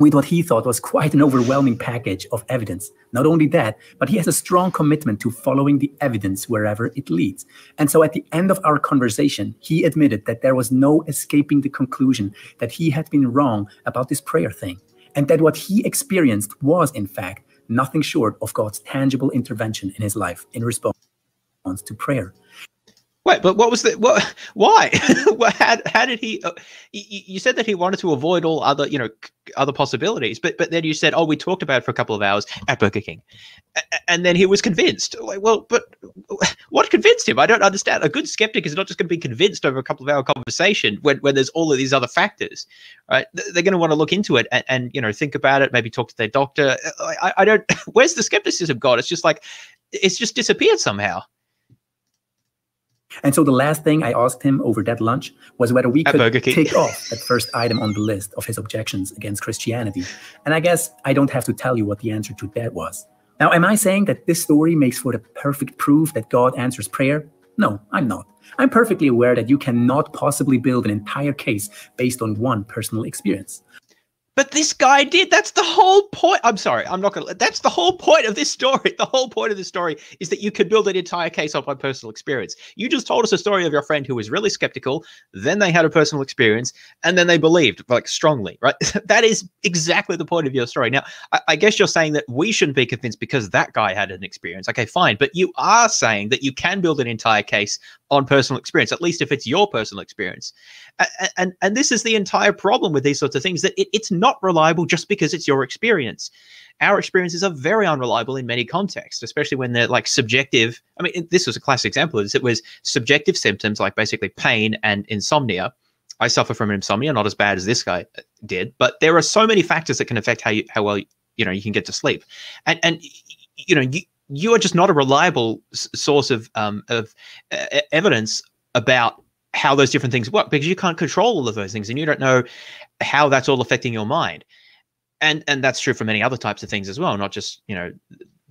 with what he thought was quite an overwhelming package of evidence. Not only that, but he has a strong commitment to following the evidence wherever it leads. And so at the end of our conversation, he admitted that there was no escaping the conclusion that he had been wrong about this prayer thing, and that what he experienced was, in fact, nothing short of God's tangible intervention in his life in response to prayer. Wait, but what was the what? Why? how, how did he? Uh, you, said that he wanted to avoid all other, you know, other possibilities. But but then you said, oh, we talked about it for a couple of hours at Burger King, and then he was convinced. Well, but what convinced him? I don't understand. A good skeptic is not just going to be convinced over a couple of hour conversation when when there's all of these other factors, right? They're going to want to look into it and, and you know think about it. Maybe talk to their doctor. I, I don't. Where's the skepticism gone? It's just like it's just disappeared somehow. And so the last thing I asked him over that lunch was whether we could take off that first item on the list of his objections against Christianity. And I guess I don't have to tell you what the answer to that was. Now, am I saying that this story makes for the perfect proof that God answers prayer? No, I'm not. I'm perfectly aware that you cannot possibly build an entire case based on one personal experience. But this guy did. That's the whole point. I'm sorry. I'm not going to. That's the whole point of this story. The whole point of this story is that you could build an entire case off my personal experience. You just told us a story of your friend who was really skeptical. Then they had a personal experience, and then they believed like strongly. Right. that is exactly the point of your story. Now, I, I guess you're saying that we shouldn't be convinced because that guy had an experience. Okay, fine. But you are saying that you can build an entire case on personal experience, at least if it's your personal experience. And and, and this is the entire problem with these sorts of things that it, it's not reliable just because it's your experience. Our experiences are very unreliable in many contexts, especially when they're like subjective. I mean, this was a classic example of this. It was subjective symptoms like basically pain and insomnia. I suffer from insomnia, not as bad as this guy uh, did, but there are so many factors that can affect how you how well you know you can get to sleep, and and you know you you are just not a reliable source of um, of uh, evidence about how those different things work because you can't control all of those things and you don't know how that's all affecting your mind. And and that's true for many other types of things as well not just you know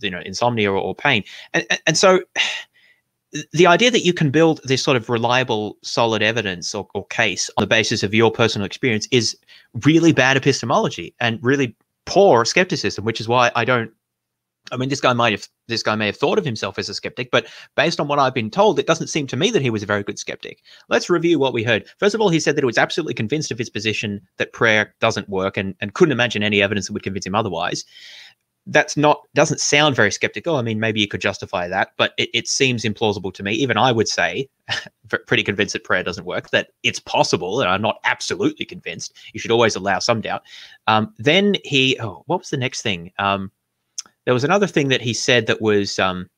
you know insomnia or, or pain. And and so the idea that you can build this sort of reliable solid evidence or, or case on the basis of your personal experience is really bad epistemology and really poor skepticism which is why i don't I mean, this guy might have this guy may have thought of himself as a skeptic, but based on what I've been told, it doesn't seem to me that he was a very good skeptic. Let's review what we heard. First of all, he said that he was absolutely convinced of his position that prayer doesn't work and, and couldn't imagine any evidence that would convince him otherwise. That's not doesn't sound very skeptical. I mean, maybe you could justify that, but it, it seems implausible to me. Even I would say, pretty convinced that prayer doesn't work, that it's possible, and I'm not absolutely convinced. You should always allow some doubt. Um, then he, oh, what was the next thing? Um, there was another thing that he said that was um,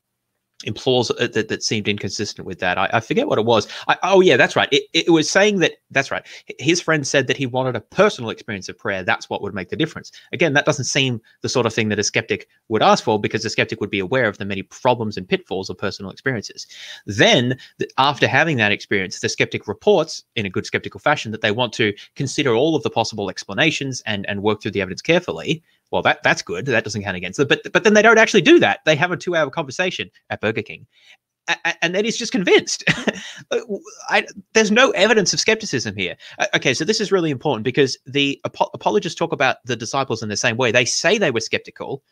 implausible uh, that, that seemed inconsistent with that. I, I forget what it was. I, oh yeah, that's right. It, it was saying that that's right. His friend said that he wanted a personal experience of prayer. That's what would make the difference. Again, that doesn't seem the sort of thing that a skeptic would ask for because the skeptic would be aware of the many problems and pitfalls of personal experiences. Then, after having that experience, the skeptic reports in a good skeptical fashion that they want to consider all of the possible explanations and and work through the evidence carefully well, that that's good. That doesn't count against them. But but then they don't actually do that. They have a two hour conversation at Burger King, and then he's just convinced. I, there's no evidence of skepticism here. Okay, so this is really important because the ap- apologists talk about the disciples in the same way. They say they were skeptical,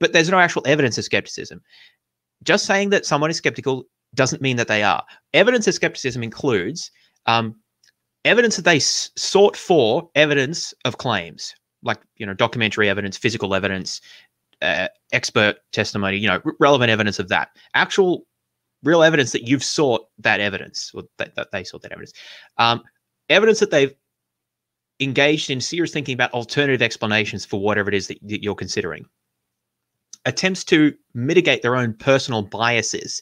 but there's no actual evidence of skepticism. Just saying that someone is skeptical doesn't mean that they are. Evidence of skepticism includes um, evidence that they s- sought for evidence of claims, like you know documentary evidence, physical evidence, uh, expert testimony, you know, r- relevant evidence of that. Actual, real evidence that you've sought that evidence, or that, that they sought that evidence. Um, evidence that they've engaged in serious thinking about alternative explanations for whatever it is that, that you're considering. Attempts to mitigate their own personal biases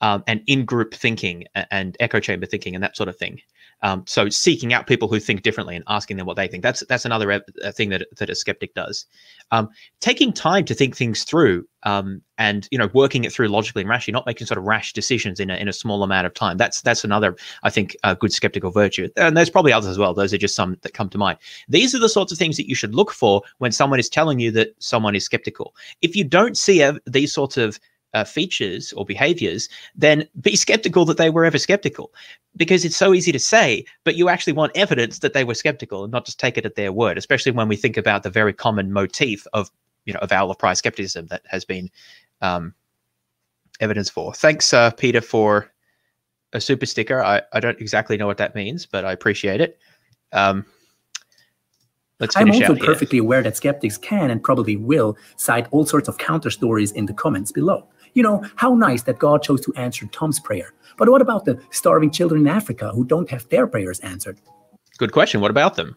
um, and in-group thinking and echo chamber thinking and that sort of thing. Um, so seeking out people who think differently and asking them what they think. That's that's another uh, thing that that a skeptic does. Um, taking time to think things through um, and you know working it through logically and rationally, not making sort of rash decisions in a, in a small amount of time. That's that's another I think a good skeptical virtue. And there's probably others as well. Those are just some that come to mind. These are the sorts of things that you should look for when someone is telling you that someone is skeptical. If you don't see uh, these sorts of uh, features or behaviors, then be skeptical that they were ever skeptical because it's so easy to say, but you actually want evidence that they were skeptical and not just take it at their word, especially when we think about the very common motif of, you know, of owl of prize skepticism that has been um, evidence for. Thanks, uh, Peter, for a super sticker. I, I don't exactly know what that means, but I appreciate it. Um, Let's I'm also perfectly aware that skeptics can and probably will cite all sorts of counter stories in the comments below. You know, how nice that God chose to answer Tom's prayer. But what about the starving children in Africa who don't have their prayers answered? Good question. What about them?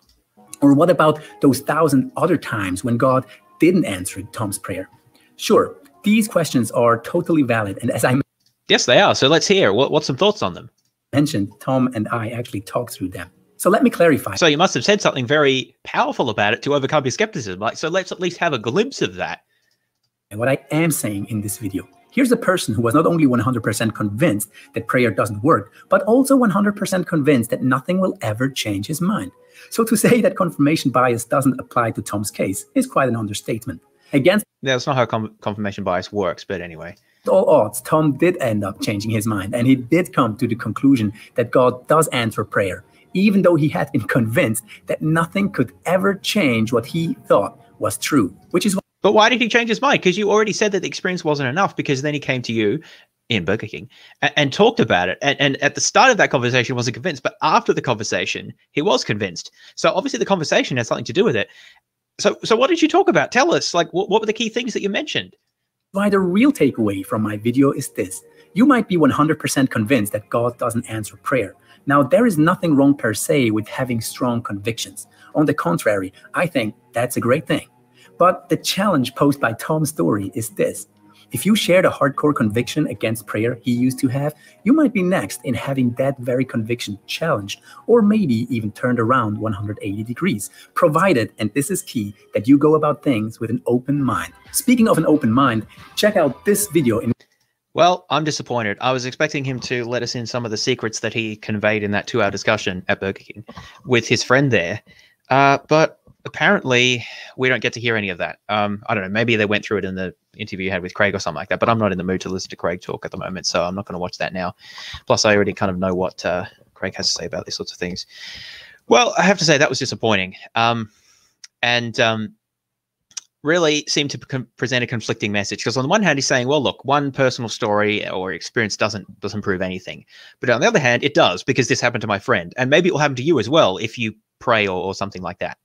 Or what about those thousand other times when God didn't answer Tom's prayer? Sure, these questions are totally valid. And as I Yes, they are. So let's hear. What, what's some thoughts on them? Mentioned, Tom and I actually talked through them. So let me clarify. So you must have said something very powerful about it to overcome your skepticism. Like, so let's at least have a glimpse of that. And what I am saying in this video Here's a person who was not only 100% convinced that prayer doesn't work, but also 100% convinced that nothing will ever change his mind. So to say that confirmation bias doesn't apply to Tom's case is quite an understatement. Against yeah, that's not how com- confirmation bias works, but anyway. All odds, Tom did end up changing his mind, and he did come to the conclusion that God does answer prayer, even though he had been convinced that nothing could ever change what he thought was true, which is but why did he change his mind? Because you already said that the experience wasn't enough. Because then he came to you in Burger King and, and talked about it. And, and, at the start of that conversation, wasn't convinced, but after the conversation, he was convinced. So obviously, the conversation has something to do with it. So, so what did you talk about? Tell us. Like, what, what were the key things that you mentioned? Why the real takeaway from my video is this: you might be 100% convinced that God doesn't answer prayer. Now, there is nothing wrong per se with having strong convictions. On the contrary, I think that's a great thing. But the challenge posed by Tom's story is this. If you share the hardcore conviction against prayer he used to have, you might be next in having that very conviction challenged, or maybe even turned around 180 degrees, provided, and this is key, that you go about things with an open mind. Speaking of an open mind, check out this video in well, I'm disappointed. I was expecting him to let us in some of the secrets that he conveyed in that two hour discussion at Burger King with his friend there. Uh, but apparently we don't get to hear any of that. Um, I don't know. Maybe they went through it in the interview you had with Craig or something like that. But I'm not in the mood to listen to Craig talk at the moment, so I'm not going to watch that now. Plus, I already kind of know what uh, Craig has to say about these sorts of things. Well, I have to say that was disappointing, um, and um, really seemed to pre- present a conflicting message. Because on the one hand, he's saying, "Well, look, one personal story or experience doesn't doesn't prove anything," but on the other hand, it does because this happened to my friend, and maybe it will happen to you as well if you pray or, or something like that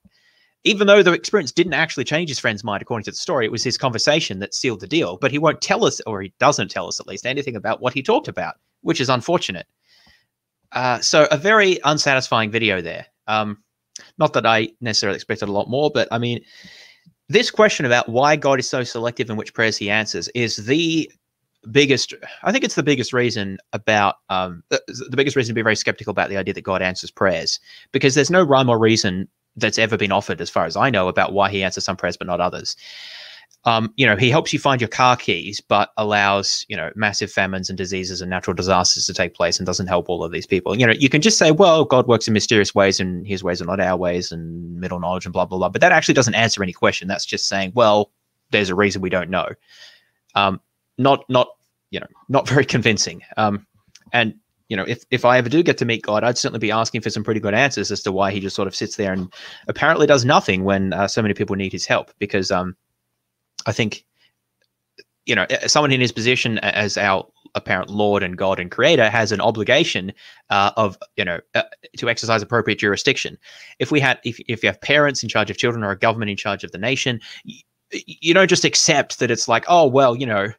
even though the experience didn't actually change his friend's mind according to the story, it was his conversation that sealed the deal. But he won't tell us, or he doesn't tell us at least, anything about what he talked about, which is unfortunate. Uh, so a very unsatisfying video there. Um, not that I necessarily expected a lot more, but I mean, this question about why God is so selective in which prayers he answers is the biggest i think it's the biggest reason about um, the, the biggest reason to be very skeptical about the idea that god answers prayers because there's no rhyme or reason that's ever been offered, as far as I know, about why he answers some prayers but not others. Um, you know, he helps you find your car keys, but allows you know massive famines and diseases and natural disasters to take place, and doesn't help all of these people. You know, you can just say, well, God works in mysterious ways, and His ways are not our ways, and middle knowledge, and blah blah blah. But that actually doesn't answer any question. That's just saying, well, there's a reason we don't know. Um, not not you know not very convincing. Um, and you know, if if I ever do get to meet God, I'd certainly be asking for some pretty good answers as to why he just sort of sits there and apparently does nothing when uh, so many people need his help. Because um, I think, you know, someone in his position as our apparent Lord and God and Creator has an obligation uh, of you know uh, to exercise appropriate jurisdiction. If we had if if you have parents in charge of children or a government in charge of the nation, you, you don't just accept that it's like oh well you know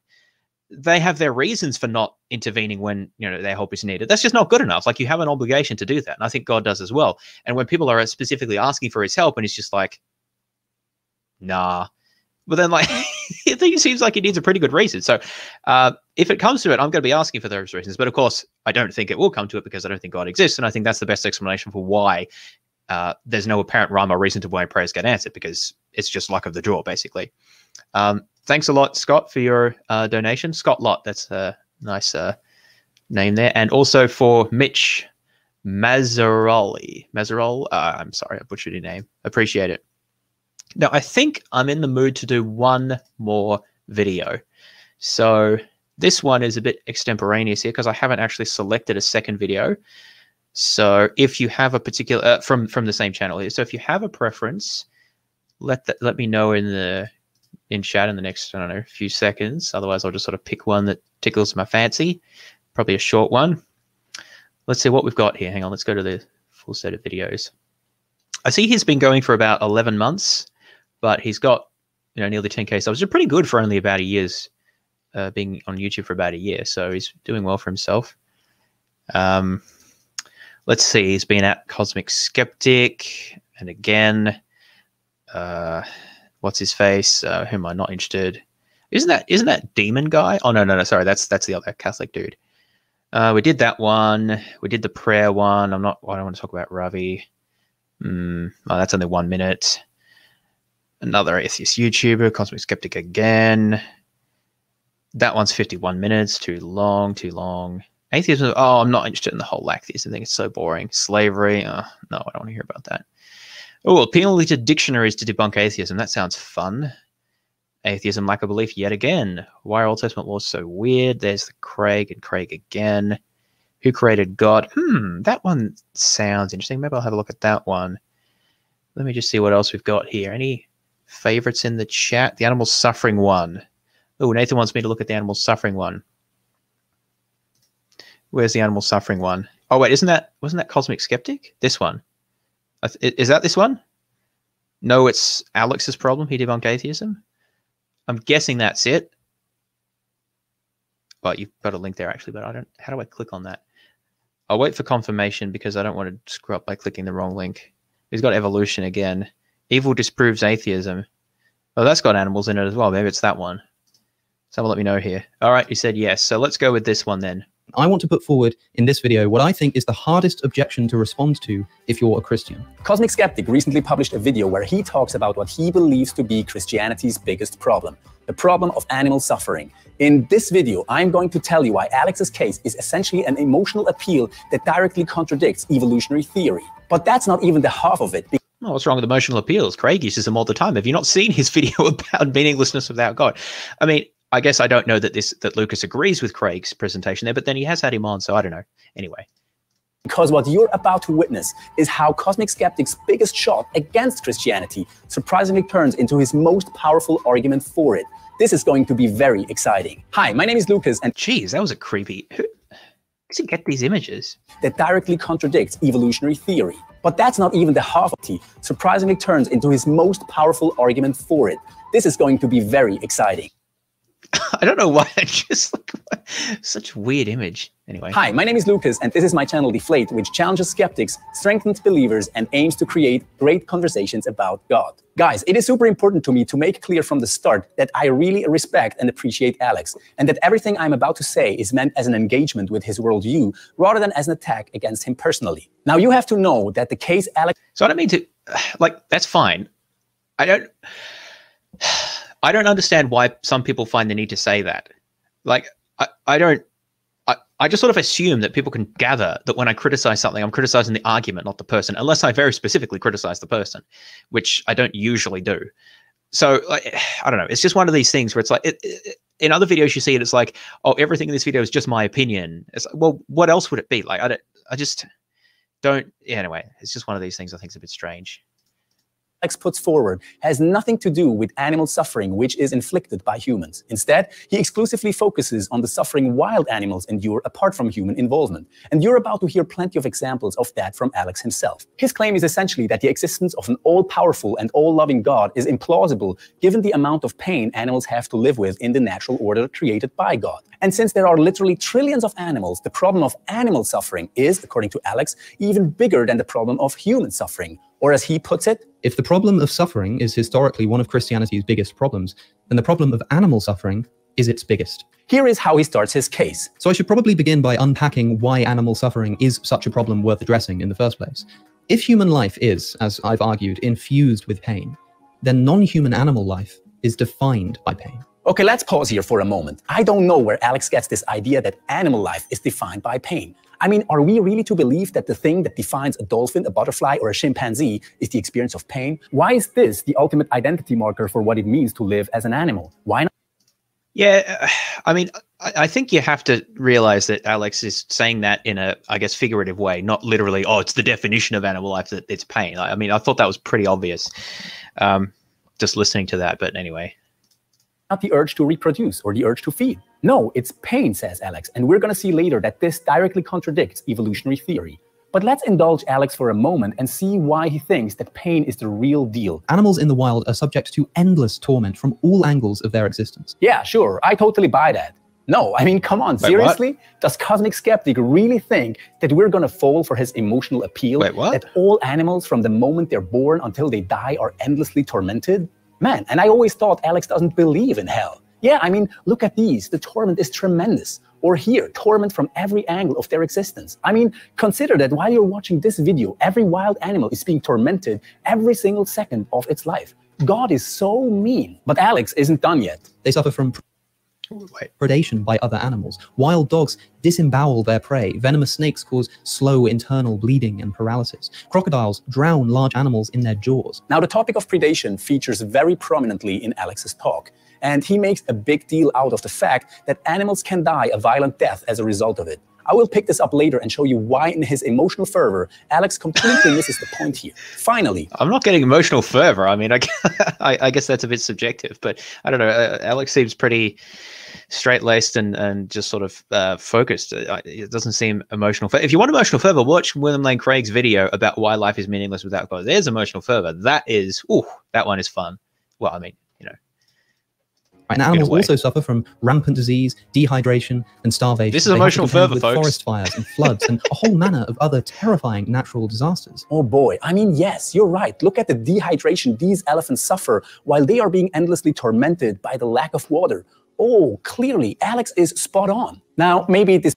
they have their reasons for not intervening when you know their help is needed. That's just not good enough. Like you have an obligation to do that, and I think God does as well. And when people are specifically asking for His help, and He's just like, nah, but then like it seems like he needs a pretty good reason. So uh, if it comes to it, I'm going to be asking for those reasons. But of course, I don't think it will come to it because I don't think God exists, and I think that's the best explanation for why uh, there's no apparent rhyme or reason to why prayers get answered because it's just luck of the draw, basically. Um, thanks a lot, Scott, for your uh, donation. Scott Lott, that's a nice uh, name there. And also for Mitch Mazzaroli. Mazzarol, uh, I'm sorry, I butchered your name. Appreciate it. Now, I think I'm in the mood to do one more video. So this one is a bit extemporaneous here because I haven't actually selected a second video. So if you have a particular uh, from from the same channel here, so if you have a preference, let that let me know in the in chat in the next I don't know few seconds. Otherwise, I'll just sort of pick one that tickles my fancy. Probably a short one. Let's see what we've got here. Hang on, let's go to the full set of videos. I see he's been going for about 11 months, but he's got you know nearly 10k subs. Which are pretty good for only about a year's uh, being on YouTube for about a year. So he's doing well for himself. Um, let's see. He's been at Cosmic Skeptic, and again, uh, what's his face? Uh, who am I not interested? Isn't that isn't that demon guy? Oh no no no sorry that's that's the other Catholic dude. Uh, we did that one. We did the prayer one. I'm not. I don't want to talk about Ravi. Mm, oh, that's only one minute. Another atheist YouTuber, Cosmic Skeptic again. That one's 51 minutes. Too long. Too long. Atheism. Oh, I'm not interested in the whole atheism thing. It's so boring. Slavery. Oh, no, I don't want to hear about that. Oh, well, penalty dictionaries to debunk atheism. That sounds fun. Atheism, lack of belief, yet again. Why are Old Testament laws so weird? There's the Craig and Craig again. Who created God? Hmm, that one sounds interesting. Maybe I'll have a look at that one. Let me just see what else we've got here. Any favorites in the chat? The animal suffering one. Oh, Nathan wants me to look at the animal suffering one. Where's the animal suffering one? Oh wait, isn't that wasn't that Cosmic Skeptic? This one. Is that this one? No, it's Alex's problem. He debunked atheism. I'm guessing that's it. But you've got a link there actually, but I don't. How do I click on that? I'll wait for confirmation because I don't want to screw up by clicking the wrong link. He's got evolution again. Evil disproves atheism. Oh, that's got animals in it as well. Maybe it's that one. Someone let me know here. All right, you said yes. So let's go with this one then. I want to put forward in this video what I think is the hardest objection to respond to if you're a Christian. Cosmic Skeptic recently published a video where he talks about what he believes to be Christianity's biggest problem, the problem of animal suffering. In this video, I'm going to tell you why Alex's case is essentially an emotional appeal that directly contradicts evolutionary theory. But that's not even the half of it. Oh, what's wrong with emotional appeals? Craig uses them all the time. Have you not seen his video about meaninglessness without God? I mean, I guess I don't know that this that Lucas agrees with Craig's presentation there, but then he has had him on, so I don't know. Anyway. Because what you're about to witness is how Cosmic Skeptic's biggest shot against Christianity surprisingly turns into his most powerful argument for it. This is going to be very exciting. Hi, my name is Lucas, and geez, that was a creepy. Who does he get these images? That directly contradicts evolutionary theory. But that's not even the half of it. Surprisingly turns into his most powerful argument for it. This is going to be very exciting. I don't know why. I just like such a weird image. Anyway. Hi, my name is Lucas, and this is my channel Deflate, which challenges skeptics, strengthens believers, and aims to create great conversations about God. Guys, it is super important to me to make clear from the start that I really respect and appreciate Alex, and that everything I'm about to say is meant as an engagement with his worldview rather than as an attack against him personally. Now, you have to know that the case Alex. So I don't mean to, like, that's fine. I don't. I don't understand why some people find the need to say that. Like, I, I don't, I, I just sort of assume that people can gather that when I criticize something, I'm criticizing the argument, not the person, unless I very specifically criticize the person, which I don't usually do. So, like, I don't know. It's just one of these things where it's like, it, it, in other videos you see it, it's like, oh, everything in this video is just my opinion. It's like, well, what else would it be? Like, I don't, I just don't. Yeah, anyway, it's just one of these things I think is a bit strange. Alex puts forward has nothing to do with animal suffering which is inflicted by humans. Instead, he exclusively focuses on the suffering wild animals endure apart from human involvement. And you're about to hear plenty of examples of that from Alex himself. His claim is essentially that the existence of an all-powerful and all-loving God is implausible given the amount of pain animals have to live with in the natural order created by God. And since there are literally trillions of animals, the problem of animal suffering is, according to Alex, even bigger than the problem of human suffering. Or as he puts it, If the problem of suffering is historically one of Christianity's biggest problems, then the problem of animal suffering is its biggest. here is how he starts his case. So I should probably begin by unpacking why animal suffering is such a problem worth addressing in the first place. If human life is, as I've argued, infused with pain, then non human animal life is defined by pain. Okay, let's pause here for a moment. I don't know where Alex gets this idea that animal life is defined by pain. I mean, are we really to believe that the thing that defines a dolphin, a butterfly, or a chimpanzee is the experience of pain? Why is this the ultimate identity marker for what it means to live as an animal? Why not? Yeah, uh, I mean, I, I think you have to realize that Alex is saying that in a, I guess, figurative way, not literally. Oh, it's the definition of animal life that it's pain. I, I mean, I thought that was pretty obvious, um, just listening to that. But anyway, not the urge to reproduce or the urge to feed. No, it's pain, says Alex. And we're going to see later that this directly contradicts evolutionary theory. But let's indulge Alex for a moment and see why he thinks that pain is the real deal. Animals in the wild are subject to endless torment from all angles of their existence. Yeah, sure, I totally buy that. No, I mean, come on, Wait, what? seriously? Does Cosmic Skeptic really think that we're gonna fall for his emotional appeal? Wait, what? That all animals from the moment they're born until they die are endlessly tormented? Man, and I always thought Alex doesn't believe in hell. Yeah, I mean, look at these. The torment is tremendous. Or here, torment from every angle of their existence. I mean, consider that while you're watching this video, every wild animal is being tormented every single second of its life. God is so mean. But Alex isn't done yet. They suffer from predation by other animals. Wild dogs disembowel their prey. Venomous snakes cause slow internal bleeding and paralysis. Crocodiles drown large animals in their jaws. Now, the topic of predation features very prominently in Alex's talk, and he makes a big deal out of the fact that animals can die a violent death as a result of it. I will pick this up later and show you why, in his emotional fervor, Alex completely misses the point here. Finally, I'm not getting emotional fervor. I mean, I, I, I guess that's a bit subjective, but I don't know. Uh, Alex seems pretty straight laced and, and just sort of uh, focused. Uh, It doesn't seem emotional. fer- If you want emotional fervor, watch William Lane Craig's video about why life is meaningless without God. There's emotional fervor. That is, ooh, that one is fun. Well, I mean, Right, And animals also suffer from rampant disease, dehydration, and starvation. This is They have to emotional contend fervor, with folks. Forest fires and floods and a whole manner of other terrifying natural disasters. oh boy, I mean, yes, you're right. Look at the dehydration these elephants suffer while they are being endlessly tormented by the lack of water. Oh, clearly, Alex is spot on. Now, maybe this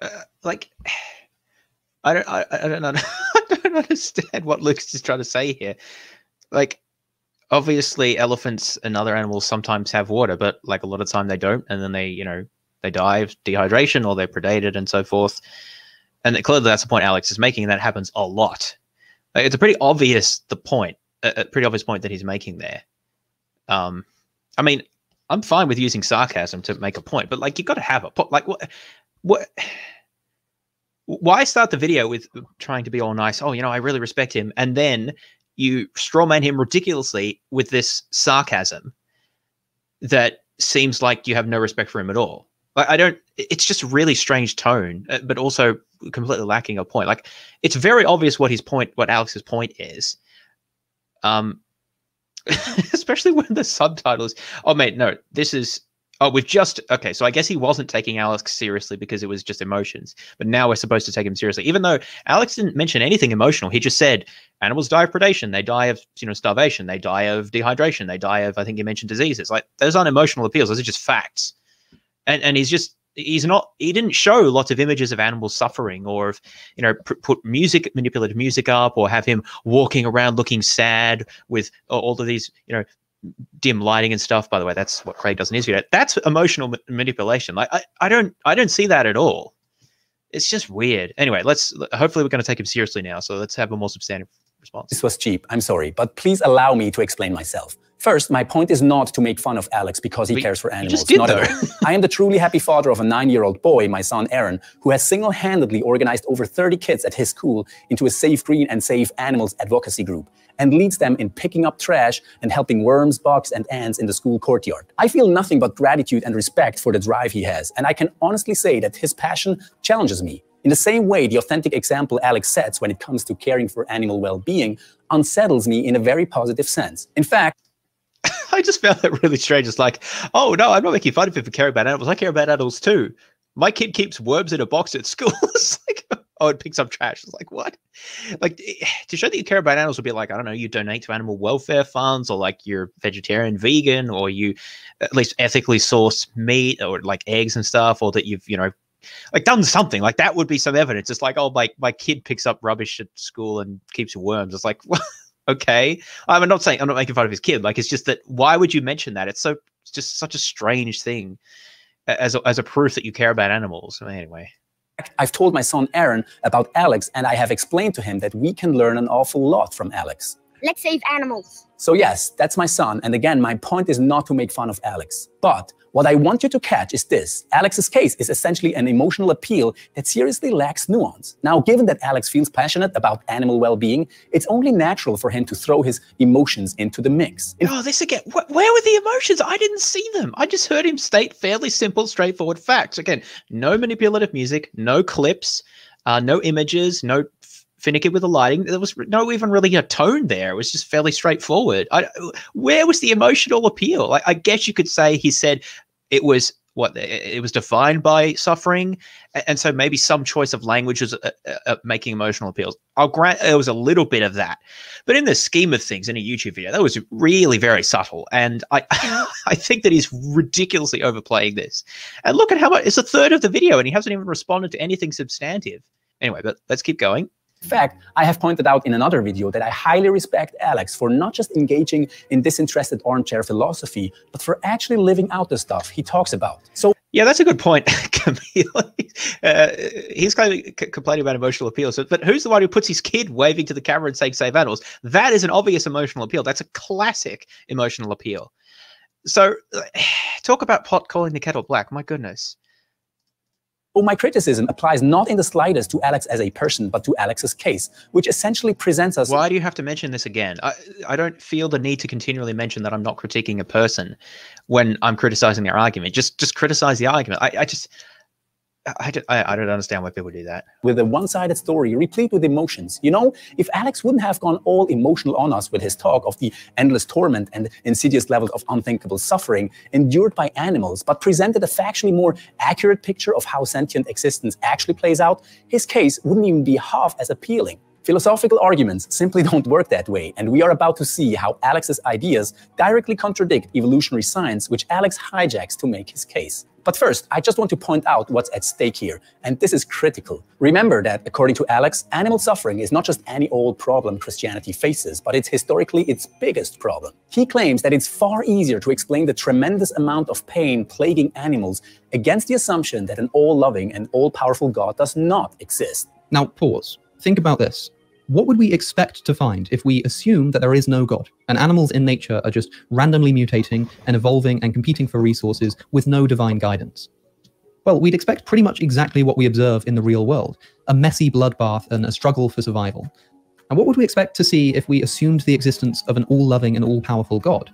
uh, like, I don't, I, I don't, know, I don't understand what Lucas is trying to say here. Like, obviously, elephants and other animals sometimes have water, but like a lot of time they don't, and then they, you know, they die of dehydration or they're predated and so forth. And clearly, that's the point Alex is making. And that happens a lot. It's a pretty obvious the point, a, a pretty obvious point that he's making there. Um, I mean, I'm fine with using sarcasm to make a point, but like you got to have a point. Like what? What? Why start the video with trying to be all nice? Oh, you know, I really respect him, and then you strawman him ridiculously with this sarcasm that seems like you have no respect for him at all. Like I don't. It's just really strange tone, uh, but also completely lacking a point. Like it's very obvious what his point, what Alex's point is. Um, especially when the subtitles. Oh, mate, no, this is. Oh, we've just okay. So I guess he wasn't taking Alex seriously because it was just emotions. But now we're supposed to take him seriously, even though Alex didn't mention anything emotional. He just said animals die of predation, they die of you know starvation, they die of dehydration, they die of I think he mentioned diseases. Like those aren't emotional appeals; those are just facts. And and he's just he's not he didn't show lots of images of animals suffering or of you know put music manipulative music up or have him walking around looking sad with all of these you know dim lighting and stuff by the way that's what craig does in his video that's emotional ma- manipulation like I, I don't i don't see that at all it's just weird anyway let's hopefully we're going to take him seriously now so let's have a more substantive response. This was cheap. I'm sorry, but please allow me to explain myself. First, my point is not to make fun of Alex because he But cares for animals. just did, not at though. all. I am the truly happy father of a nine-year-old boy, my son Aaron, who has single-handedly organized over 30 kids at his school into a safe green and safe animals advocacy group and leads them in picking up trash and helping worms, bugs, and ants in the school courtyard. I feel nothing but gratitude and respect for the drive he has, and I can honestly say that his passion challenges me. In the same way, the authentic example Alex sets when it comes to caring for animal well-being unsettles me in a very positive sense. In fact, I just found that really strange. It's like, oh no, I'm not making fun of people for caring about animals. I care about animals too. My kid keeps worms in a box at school. it's like, oh, it picks up trash. It's like, what? Like eh, to show that you care about animals would be like, I don't know, you donate to animal welfare funds, or like you're vegetarian, vegan, or you at least ethically source meat or like eggs and stuff, or that you've, you know, like done something like that would be some evidence. It's like, oh, my my kid picks up rubbish at school and keeps worms. It's like, well, okay. I'm not saying I'm not making fun of his kid. Like, it's just that why would you mention that? It's so it's just such a strange thing as a, as a proof that you care about animals. Anyway, I've told my son Aaron about Alex, and I have explained to him that we can learn an awful lot from Alex. Let's save animals. So, yes, that's my son. And again, my point is not to make fun of Alex. But what I want you to catch is this Alex's case is essentially an emotional appeal that seriously lacks nuance. Now, given that Alex feels passionate about animal well being, it's only natural for him to throw his emotions into the mix. In oh, this again. Wh- where were the emotions? I didn't see them. I just heard him state fairly simple, straightforward facts. Again, no manipulative music, no clips, uh, no images, no finicky with the lighting. There was no even really a tone there. It was just fairly straightforward. I, where was the emotional appeal? I, I guess you could say he said it was what it was defined by suffering, and so maybe some choice of language was uh, uh, uh, making emotional appeals. I'll grant there was a little bit of that, but in the scheme of things, in a YouTube video, that was really very subtle, and I I think that he's ridiculously overplaying this. And look at how much it's a third of the video, and he hasn't even responded to anything substantive. Anyway, but let's keep going. Fact, I have pointed out in another video that I highly respect Alex for not just engaging in disinterested armchair philosophy, but for actually living out the stuff he talks about. So, Yeah, that's a good point, Camille. Uh, he's kind of c- complaining about emotional appeal. So, but who's the one who puts his kid waving to the camera and saying "save animals"? That is an obvious emotional appeal. That's a classic emotional appeal. So, talk about pot calling the kettle black. My goodness. Oh, my criticism applies not in the slightest to Alex as a person, but to Alex's case, which essentially presents us. Why do you have to mention this again? I, I don't feel the need to continually mention that I'm not critiquing a person when I'm criticizing their argument. Just just criticize the argument. I, I just I, don't- I, I don't understand why people do that. with a one-sided story replete with emotions. You know, if Alex wouldn't have gone all emotional on us with his talk of the endless torment and insidious levels of unthinkable suffering endured by animals, but presented a factually more accurate picture of how sentient existence actually plays out, his case wouldn't even be half as appealing. Philosophical arguments simply don't work that way, and we are about to see how Alex's ideas directly contradict evolutionary science, which Alex hijacks to make his case. But first, I just want to point out what's at stake here, and this is critical. Remember that, according to Alex, animal suffering is not just any old problem Christianity faces, but it's historically its biggest problem. He claims that it's far easier to explain the tremendous amount of pain plaguing animals against the assumption that an all loving and all powerful God does not exist. Now, pause. Think about this. What would we expect to find if we assume that there is no God and animals in nature are just randomly mutating and evolving and competing for resources with no divine guidance? Well, we'd expect pretty much exactly what we observe in the real world a messy bloodbath and a struggle for survival. And what would we expect to see if we assumed the existence of an all loving and all powerful God?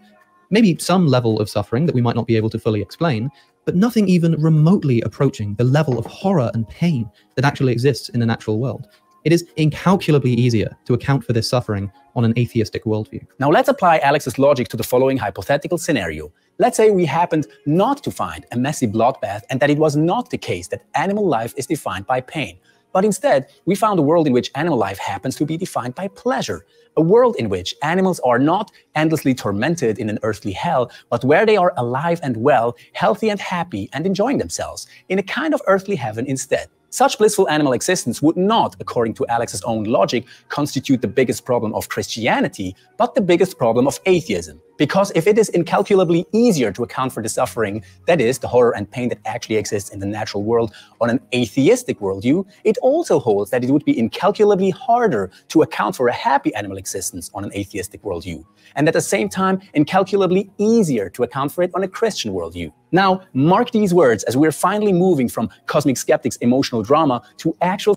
Maybe some level of suffering that we might not be able to fully explain, but nothing even remotely approaching the level of horror and pain that actually exists in the natural world. It is incalculably easier to account for this suffering on an atheistic worldview. Now let's apply Alex's logic to the following hypothetical scenario. Let's say we happened not to find a messy bloodbath and that it was not the case that animal life is defined by pain. But instead, we found a world in which animal life happens to be defined by pleasure. A world in which animals are not endlessly tormented in an earthly hell, but where they are alive and well, healthy and happy, and enjoying themselves in a kind of earthly heaven instead. Such blissful animal existence would not, according to Alex's own logic, constitute the biggest problem of Christianity, but the biggest problem of atheism. Because if it is incalculably easier to account for the suffering, that is, the horror and pain that actually exists in the natural world on an atheistic worldview, it also holds that it would be incalculably harder to account for a happy animal existence on an atheistic worldview, and at the same time, incalculably easier to account for it on a Christian worldview. Now, mark these words as we're finally moving from Cosmic Skeptic's emotional drama to actual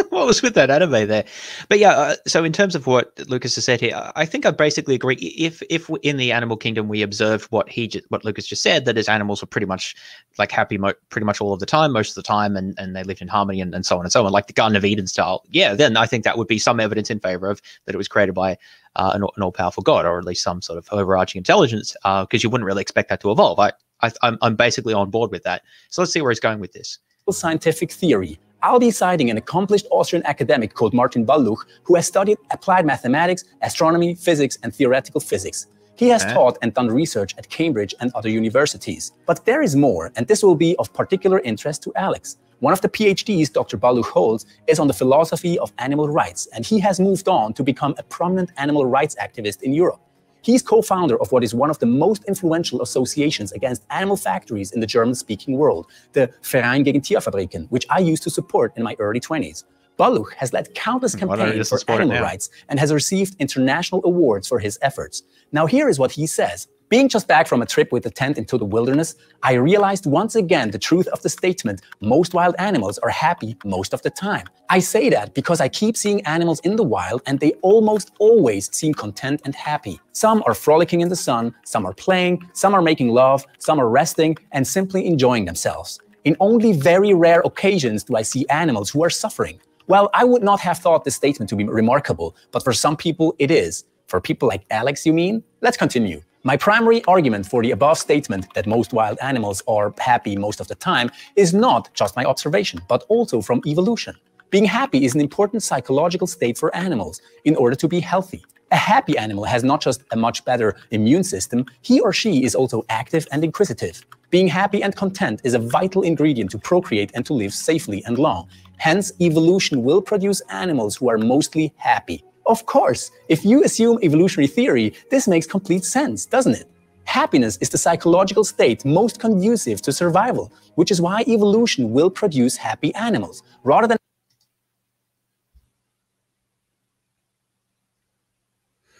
what was with that anime there? But yeah, uh, so in terms of what Lucas has said here, I think I basically agree. If if in the animal kingdom we observed what he just, what Lucas just said, that his animals were pretty much like happy, pretty much all of the time, most of the time, and, and they lived in harmony and, and so on and so on, like the Garden of Eden style. Yeah, then I think that would be some evidence in favor of that it was created by uh, an, an all powerful God, or at least some sort of overarching intelligence, because uh, you wouldn't really expect that to evolve. I, I I'm I'm basically on board with that. So let's see where he's going with this. Scientific theory I'll be citing an accomplished Austrian academic called Martin Balluch, who has studied applied mathematics, astronomy, physics, and theoretical physics. He has okay. taught and done research at Cambridge and other universities. But there is more, and this will be of particular interest to Alex. One of the PhDs Dr. Balluch holds is on the philosophy of animal rights, and he has moved on to become a prominent animal rights activist in Europe. He's co-founder of what is one of the most influential associations against animal factories in the German-speaking world, the Verein gegen Tierfabriken, which I used to support in my early 20s. Balluch has led countless campaigns for animal rights and has received international awards for his efforts. Now here is what he says. Being just back from a trip with a tent into the wilderness, I realized once again the truth of the statement most wild animals are happy most of the time. I say that because I keep seeing animals in the wild and they almost always seem content and happy. Some are frolicking in the sun, some are playing, some are making love, some are resting and simply enjoying themselves. In only very rare occasions do I see animals who are suffering. Well, I would not have thought this statement to be remarkable, but for some people it is. For people like Alex, you mean? Let's continue. My primary argument for the above statement that most wild animals are happy most of the time is not just my observation, but also from evolution. Being happy is an important psychological state for animals in order to be healthy. A happy animal has not just a much better immune system, he or she is also active and inquisitive. Being happy and content is a vital ingredient to procreate and to live safely and long. Hence, evolution will produce animals who are mostly happy. Of course, if you assume evolutionary theory, this makes complete sense, doesn't it? Happiness is the psychological state most conducive to survival, which is why evolution will produce happy animals rather than.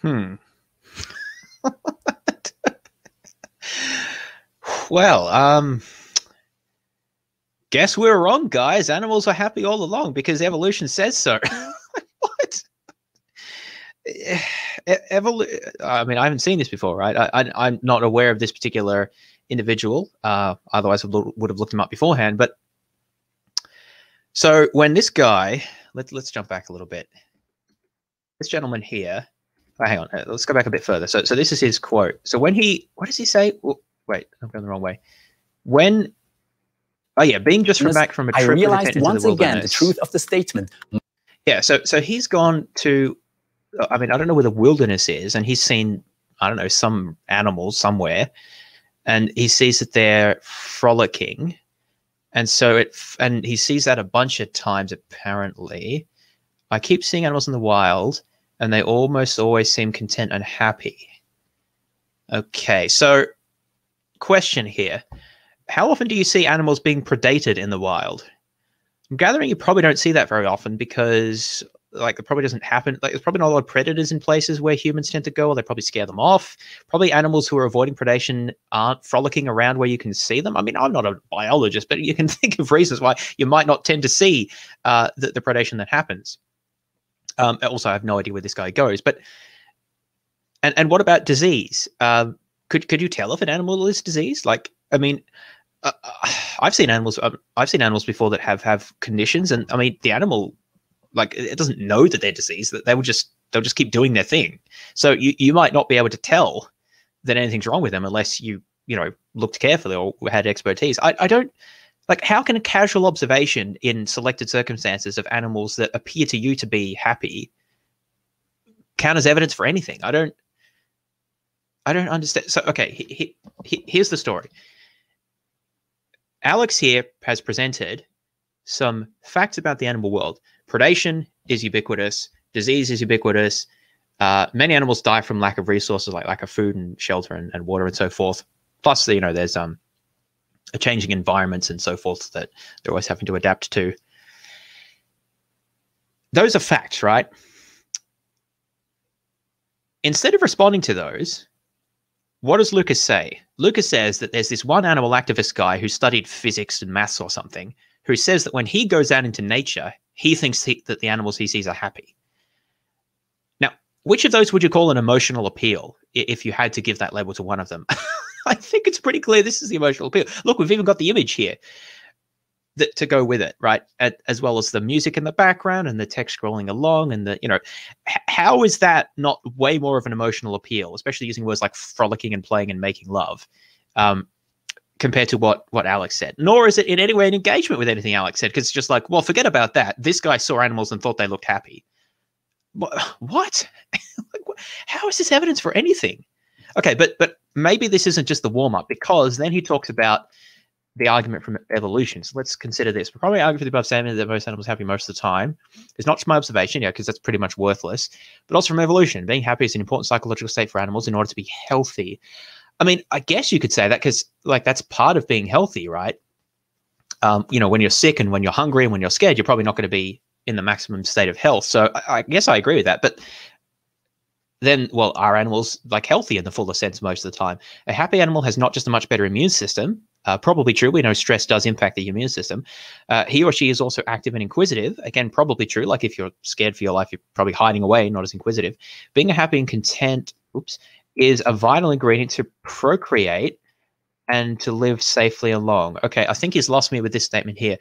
Hmm. well, um, guess we're wrong, guys. Animals are happy all along because evolution says so. Evol- I mean, I haven't seen this before, right? I, am not aware of this particular individual. Uh, otherwise, I would have looked him up beforehand. But so when this guy, let's let's jump back a little bit. This gentleman here. Oh, hang on, uh, let's go back a bit further. So, so this is his quote. So when he, what does he say? Well, wait, I'm going the wrong way. When, oh yeah, being just from back from a trip. I realized once the again the truth of the statement. Yeah, so so he's gone to I mean, I don't know where the wilderness is, and he's seen, I don't know, some animals somewhere, and he sees that they're frolicking, and so it, and he sees that a bunch of times apparently. I keep seeing animals in the wild, and they almost always seem content and happy. Okay, so question here: How often do you see animals being predated in the wild? I'm gathering you probably don't see that very often because like it probably doesn't happen. Like there's probably not a lot of predators in places where humans tend to go, or they probably scare them off. Probably animals who are avoiding predation aren't frolicking around where you can see them. I mean, I'm not a biologist, but you can think of reasons why you might not tend to see uh, the, the predation that happens. Um, also, I have no idea where this guy goes, but and and what about disease? Um, could could you tell if an animal is diseased? Like, I mean, uh, I've seen animals. Um, I've seen animals before that have have conditions, and I mean, the animal like it doesn't know that they're diseased that they will just they'll just keep doing their thing. So you, you might not be able to tell that anything's wrong with them unless you you know looked carefully or had expertise. I, I don't like how can a casual observation in selected circumstances of animals that appear to you to be happy count as evidence for anything? I don't i don't understand so okay he, he, he, here's the story. Alex here has presented some facts about the animal world predation is ubiquitous, disease is ubiquitous, Uh, many animals die from lack of resources, like lack of food and shelter and, and water and so forth. Plus, you know, there's um, a changing environments and so forth that they're always having to adapt to. Those are facts, right? Instead of responding to those, what does Lucas say? Lucas says that there's this one animal activist guy who studied physics and maths or something who says that when he goes out into nature, he thinks he, that the animals he sees are happy. Now, which of those would you call an emotional appeal if you had to give that label to one of them? I think it's pretty clear this is the emotional appeal. Look, we've even got the image here that, to go with it, right? As well as the music in the background and the text scrolling along, and the you know, how is that not way more of an emotional appeal, especially using words like frolicking and playing and making love, um, compared to what what Alex said? Nor is it in any way an engagement with anything Alex said, because it's just like, well, forget about that. This guy saw animals and thought they looked happy. What? how is this evidence for anything? Okay, but but maybe this isn't just the warm up because then he talks about the argument from evolution. So let's consider this. We're probably arguing for the above statement that most animals are happy most of the time. It's not just my observation, yeah, because that's pretty much worthless, but also from evolution. Being happy is an important psychological state for animals in order to be healthy. I mean, I guess you could say that because, like, that's part of being healthy, right? Um, you know, when you're sick and when you're hungry and when you're scared, you're probably not going to be in the maximum state of health. So I, I guess I agree with that. But then, well, are animals like healthy in the fuller sense most of the time? A happy animal has not just a much better immune system, uh, probably true. We know stress does impact the immune system. Uh, he or she is also active and inquisitive. Again, probably true. Like if you're scared for your life, you're probably hiding away, not as inquisitive. Being a happy and content, oops, is a vital ingredient to procreate and to live safely along. Okay, I think he's lost me with this statement here.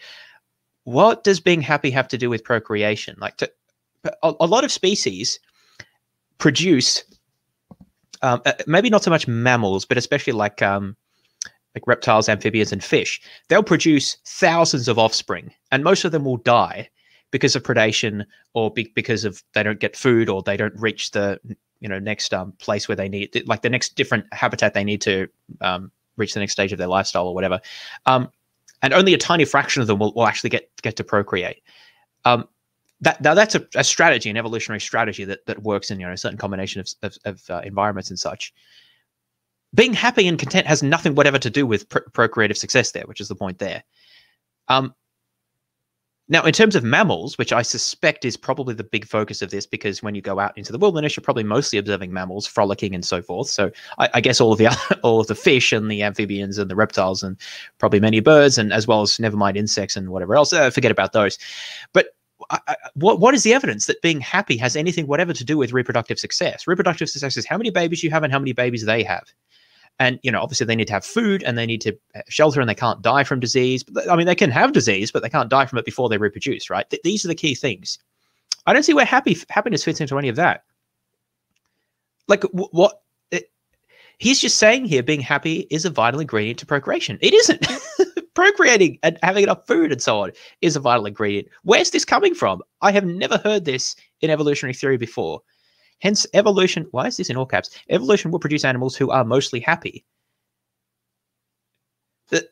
What does being happy have to do with procreation? Like, to, a, a lot of species produce, um, uh, maybe not so much mammals, but especially like um, like reptiles, amphibians, and fish, they'll produce thousands of offspring, and most of them will die because of predation or be- because of they don't get food or they don't reach the you know next um, place where they need like the next different habitat they need to um, reach the next stage of their lifestyle or whatever. Um, and only a tiny fraction of them will, will actually get get to procreate. Um, that now that's a, a, strategy, an evolutionary strategy that that works in you know a certain combination of of, of uh, environments and such being happy and content has nothing whatever to do with pr- procreative success there, which is the point there. Um, now, in terms of mammals, which I suspect is probably the big focus of this, because when you go out into the wilderness, you're probably mostly observing mammals frolicking and so forth. So I, I guess all of the all of the fish and the amphibians and the reptiles and probably many birds, and as well as never mind insects and whatever else. Uh, forget about those. But I, I, what what is the evidence that being happy has anything whatever to do with reproductive success? Reproductive success is how many babies you have and how many babies they have and you know obviously they need to have food and they need to uh, shelter and they can't die from disease. But i mean they can have disease but they can't die from it before they reproduce right? Th- these are the key things. I don't see where happy happiness fits into any of that. Like what it, he's just saying here being happy is a vital ingredient to procreation. It isn't. Procreating and having enough food and so on is a vital ingredient. Where's this coming from? I have never heard this in evolutionary theory before Hence, evolution, why is this in all caps? Evolution will produce animals who are mostly happy. The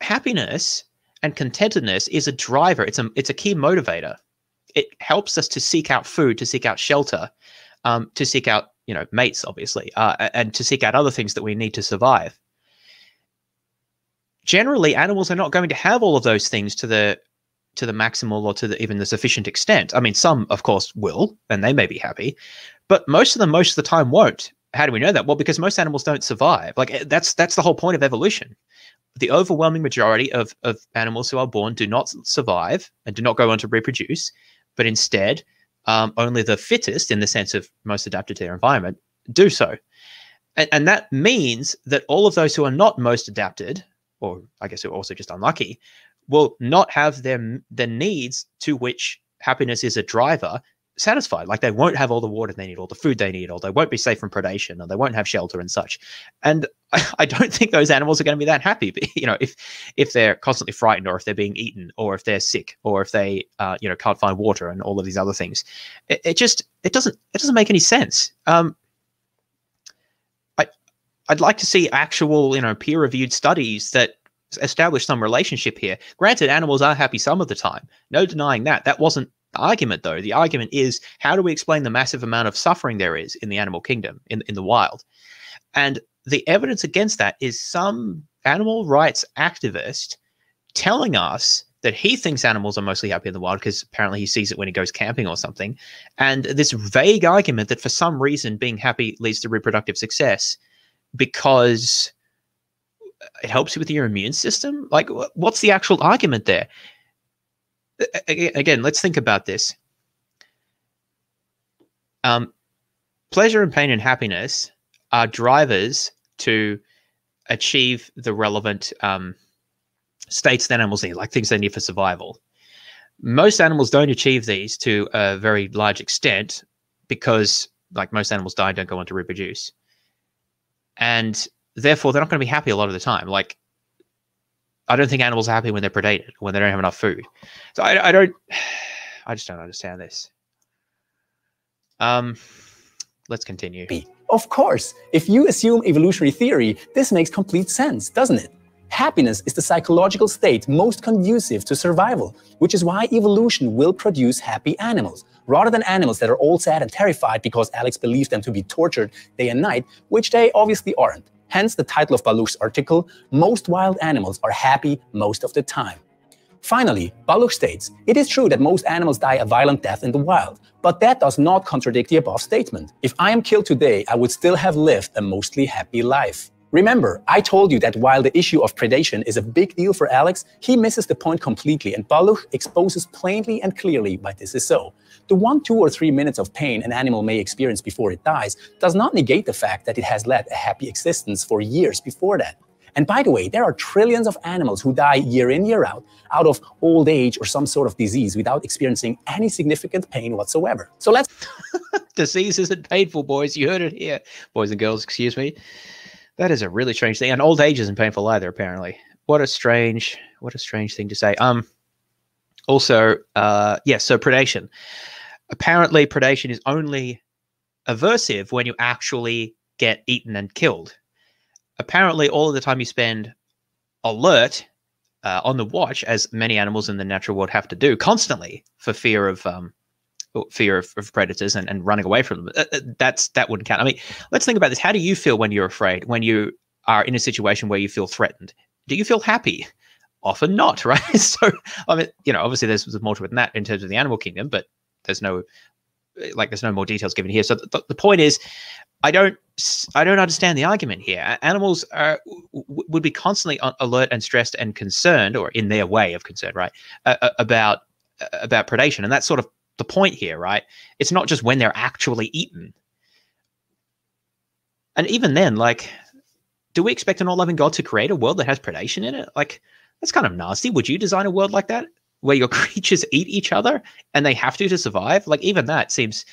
happiness and contentedness is a driver, it's a, it's a key motivator. It helps us to seek out food, to seek out shelter, um, to seek out, you know, mates, obviously, uh, and to seek out other things that we need to survive. Generally, animals are not going to have all of those things to the to the maximal or to the, even the sufficient extent. I mean, some, of course, will, and they may be happy, but most of them most of the time won't. How do we know that? Well because most animals don't survive. Like eh, that's that's the whole point of evolution. The overwhelming majority of of animals who are born do not survive and do not go on to reproduce but instead um, only the fittest in the sense of most adapted to their environment do so. And, and that means that all of those who are not most adapted or i guess who are also just unlucky will not have their the needs to which happiness is a driver satisfied. Like they won't have all the water they need, all the food they need, or they won't be safe from predation, or they won't have shelter and such. And I, I don't think those animals are going to be that happy. But, you know, if if they're constantly frightened, or if they're being eaten, or if they're sick, or if they uh, you know can't find water, and all of these other things, it, it just it doesn't it doesn't make any sense. Um, I I'd like to see actual you know peer reviewed studies that establish some relationship here. Granted, animals are happy some of the time. No denying that. That wasn't The argument, though, the argument is how do we explain the massive amount of suffering there is in the animal kingdom, in, in the wild? And the evidence against that is some animal rights activist telling us that he thinks animals are mostly happy in the wild because apparently he sees it when he goes camping or something. And this vague argument that for some reason being happy leads to reproductive success because it helps you with your immune system. Like, what's the actual argument there? Again, let's think about this. Um, pleasure and pain and happiness are drivers to achieve the relevant um, states that animals need, like things they need for survival. Most animals don't achieve these to a very large extent because, like most animals die, don't go on to reproduce. And therefore, they're not going to be happy a lot of the time. Like, I don't think animals are happy when they're predated, when they don't have enough food. So I, I don't, I just don't understand this. Um, let's continue. Of course, if you assume evolutionary theory, this makes complete sense, doesn't it? Happiness is the psychological state most conducive to survival, which is why evolution will produce happy animals, rather than animals that are all sad and terrified because Alex believes them to be tortured day and night, which they obviously aren't. Hence the title of Balluch's article, Most Wild Animals Are Happy Most of the Time. Finally, Balluch states, it is true that most animals die a violent death in the wild, but that does not contradict the above statement. If I am killed today, I would still have lived a mostly happy life. Remember, I told you that while the issue of predation is a big deal for Alex, he misses the point completely, and Balluch exposes plainly and clearly why this is so. The one, two, or three minutes of pain an animal may experience before it dies does not negate the fact that it has led a happy existence for years before that. And by the way, there are trillions of animals who die year in, year out, out of old age or some sort of disease without experiencing any significant pain whatsoever. So let's. disease isn't painful, boys. You heard it here. Boys and girls, excuse me. That is a really strange thing. And old age isn't painful either, apparently. What a strange, what a strange thing to say. Um, also, uh, yes, yeah, so predation. Apparently, predation is only aversive when you actually get eaten and killed. Apparently, all of the time you spend alert uh, on the watch, as many animals in the natural world have to do constantly for fear of um, fear of, of predators and, and running away from them. Uh, uh, that's that wouldn't count. I mean, let's think about this. How do you feel when you're afraid? When you are in a situation where you feel threatened? Do you feel happy? Often not, right? so, I mean, you know, obviously there's more to it than that in terms of the animal kingdom, but there's no like there's no more details given here. So the, point is, I don't I don't understand the argument here. Animals are would be constantly alert and stressed and concerned, or in their way of concern, right, uh, about about predation, and that's sort of the point here, right? It's not just when they're actually eaten. And even then, like, do we expect an all loving God to create a world that has predation in it? Like, that's kind of nasty. Would you design a world like that where your creatures eat each other and they have to to survive? Like, even that seems.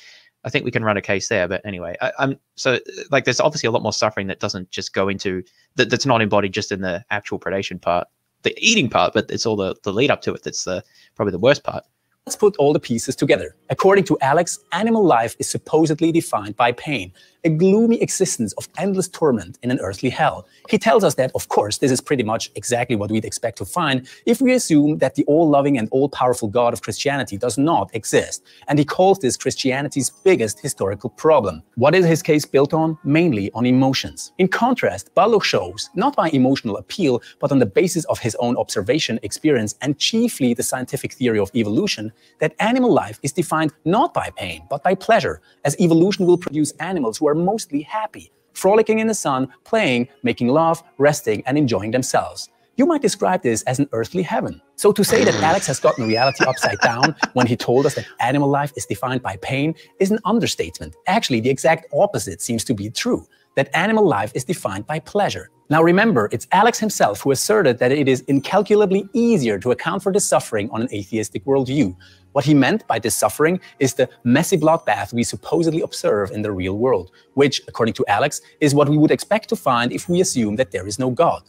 I think we can run a case there, but anyway, I, am so like there's obviously a lot more suffering that doesn't just go into that that's not embodied just in the actual predation part, the eating part, but it's all the the lead up to it that's the probably the worst part. Let's put all the pieces together. According to Alex, animal life is supposedly defined by pain, a gloomy existence of endless torment in an earthly hell. He tells us that, of course, this is pretty much exactly what we'd expect to find if we assume that the all loving and all powerful God of Christianity does not exist. And he calls this Christianity's biggest historical problem. What is his case built on? Mainly on emotions. In contrast, Balluch shows, not by emotional appeal, but on the basis of his own observation, experience, and chiefly the scientific theory of evolution, that animal life is defined not by pain, but by pleasure, as evolution will produce animals who are mostly happy, frolicking in the sun, playing, making love, resting, and enjoying themselves. You might describe this as an earthly heaven. So to say that Alex has gotten reality upside down when he told us that animal life is defined by pain is an understatement. Actually, the exact opposite seems to be true, that animal life is defined by pleasure. Now remember, it's Alex himself who asserted that it is incalculably easier to account for the suffering on an atheistic worldview, what he meant by this suffering is the messy bloodbath we supposedly observe in the real world, which, according to Alex, is what we would expect to find if we assume that there is no God.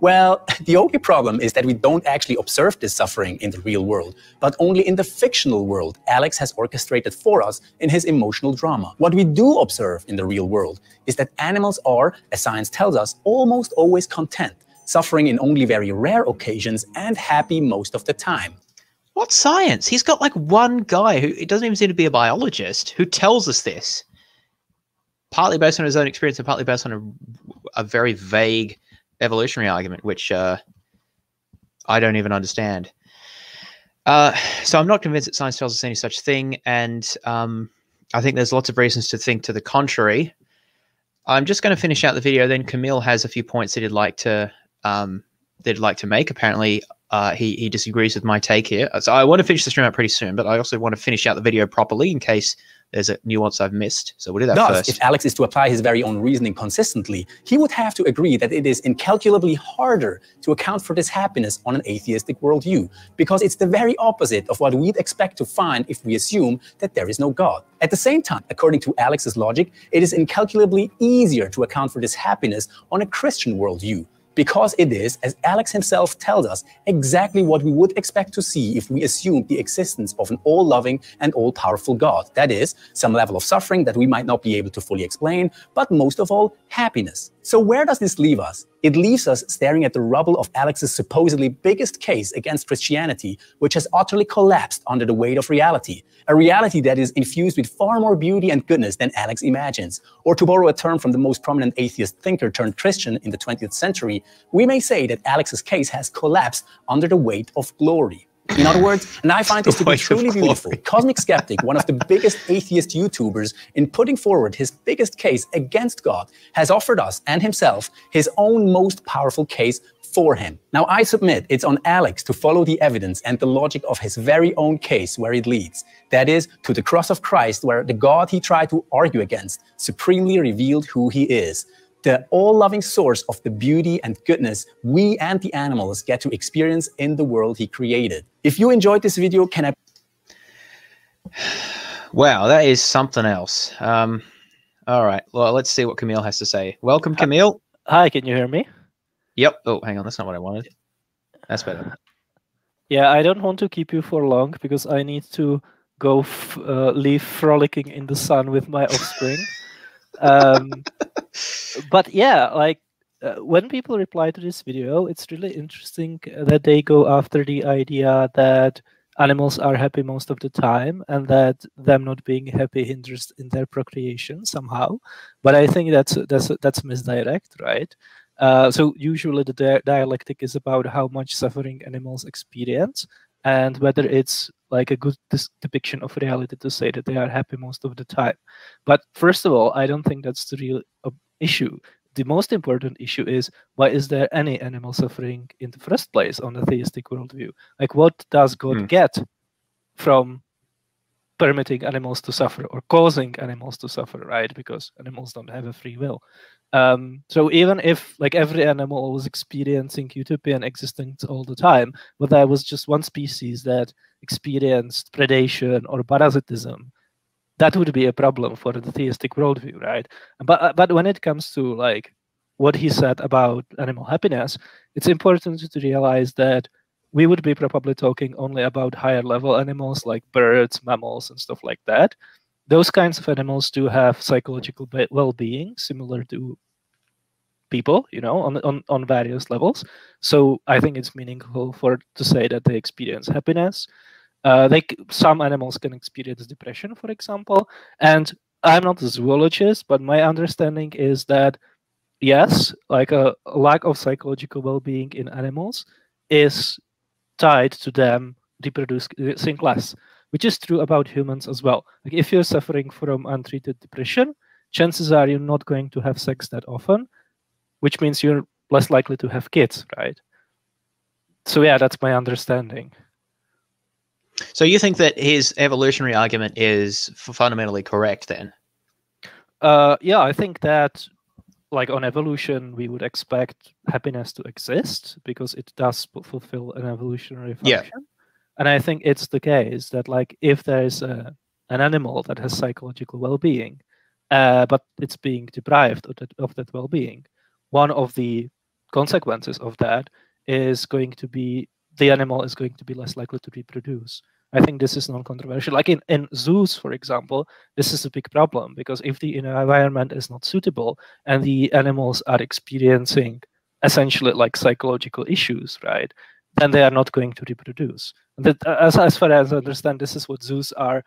Well, the only problem is that we don't actually observe this suffering in the real world, but only in the fictional world Alex has orchestrated for us in his emotional drama. What we do observe in the real world is that animals are, as science tells us, almost always content, suffering in only very rare occasions and happy most of the time. What science? He's got like one guy who it doesn't even seem to be a biologist who tells us this. Partly based on his own experience and partly based on a, a very vague evolutionary argument, which uh, I don't even understand. Uh, so I'm not convinced that science tells us any such thing, and um, I think there's lots of reasons to think to the contrary. I'm just going to finish out the video. Then Camille has a few points that he'd like to um, that he'd like to make. Apparently, uh, he he disagrees with my take here. So I want to finish the stream out pretty soon, but I also want to finish out the video properly in case there's a nuance I've missed. So we'll do that Thus, first. if Alex is to apply his very own reasoning consistently, he would have to agree that it is incalculably harder to account for this happiness on an atheistic worldview, because it's the very opposite of what we'd expect to find if we assume that there is no God. At the same time, according to Alex's logic, it is incalculably easier to account for this happiness on a Christian worldview, because it is, as Alex himself tells us, exactly what we would expect to see if we assumed the existence of an all loving and all powerful God. That is, some level of suffering that we might not be able to fully explain, but most of all, happiness. So, where does this leave us? It leaves us staring at the rubble of Alex's supposedly biggest case against Christianity, which has utterly collapsed under the weight of reality. A reality that is infused with far more beauty and goodness than Alex imagines. Or to borrow a term from the most prominent atheist thinker turned Christian in the 20th century, we may say that Alex's case has collapsed under the weight of glory. In other words, and I find this to be truly beautiful, Cosmic Skeptic, one of the biggest atheist YouTubers, in putting forward his biggest case against God, has offered us and himself his own most powerful case for him. Now, I submit it's on Alex to follow the evidence and the logic of his very own case where it leads. That is, to the cross of Christ, where the God he tried to argue against supremely revealed who he is the all loving source of the beauty and goodness we and the animals get to experience in the world he created. If you enjoyed this video, can I? Wow, that is something else. Um, all right, well, let's see what Camille has to say. Welcome, Camille. Hi, can you hear me? Yep. Oh, hang on, that's not what I wanted. That's better. Yeah, I don't want to keep you for long because I need to go f- uh, leave frolicking in the sun with my offspring. um, but yeah, like uh, when people reply to this video, it's really interesting that they go after the idea that animals are happy most of the time and that them not being happy hinders in their procreation somehow. But I think that's that's that's misdirect, right? Uh, so usually the di- dialectic is about how much suffering animals experience and whether it's like a good depiction of reality to say that they are happy most of the time. But first of all, I don't think that's the real uh, issue. The most important issue is why is there any animal suffering in the first place on the theistic worldview? Like, what does God Hmm. get from permitting animals to suffer or causing animals to suffer, right? Because animals don't have a free will. Um, so even if like every animal was experiencing utopian existence all the time, but there was just one species that experienced predation or parasitism, that would be a problem for the theistic worldview, right? But uh, but when it comes to like what he said about animal happiness, it's important to realize that we would be probably talking only about higher level animals like birds, mammals, and stuff like that. Those kinds of animals do have psychological well-being similar to people, you know, on, on on various levels. So I think it's meaningful for to say that they experience happiness. Uh, they some animals can experience depression, for example. And I'm not a zoologist, but my understanding is that yes, like a, a lack of psychological well-being in animals is tied to them reproducing less, which is true about humans as well. Like if you're suffering from untreated depression, chances are you're not going to have sex that often, which means you're less likely to have kids, right? So yeah, that's my understanding. So you think that his evolutionary argument is fundamentally correct then? Uh, yeah, I think that like on evolution, we would expect happiness to exist because it does fulfill an evolutionary function. Yeah. And I think it's the case that like if there is a, an animal that has psychological well-being, uh, but it's being deprived of that, of that well-being, one of the consequences of that is going to be the animal is going to be less likely to reproduce. I think this is non-controversial. Like in, in zoos, for example, this is a big problem because if the environment is not suitable and the animals are experiencing essentially like psychological issues, right? then they are not going to reproduce. And that, as, as far as I understand, this is what zoos are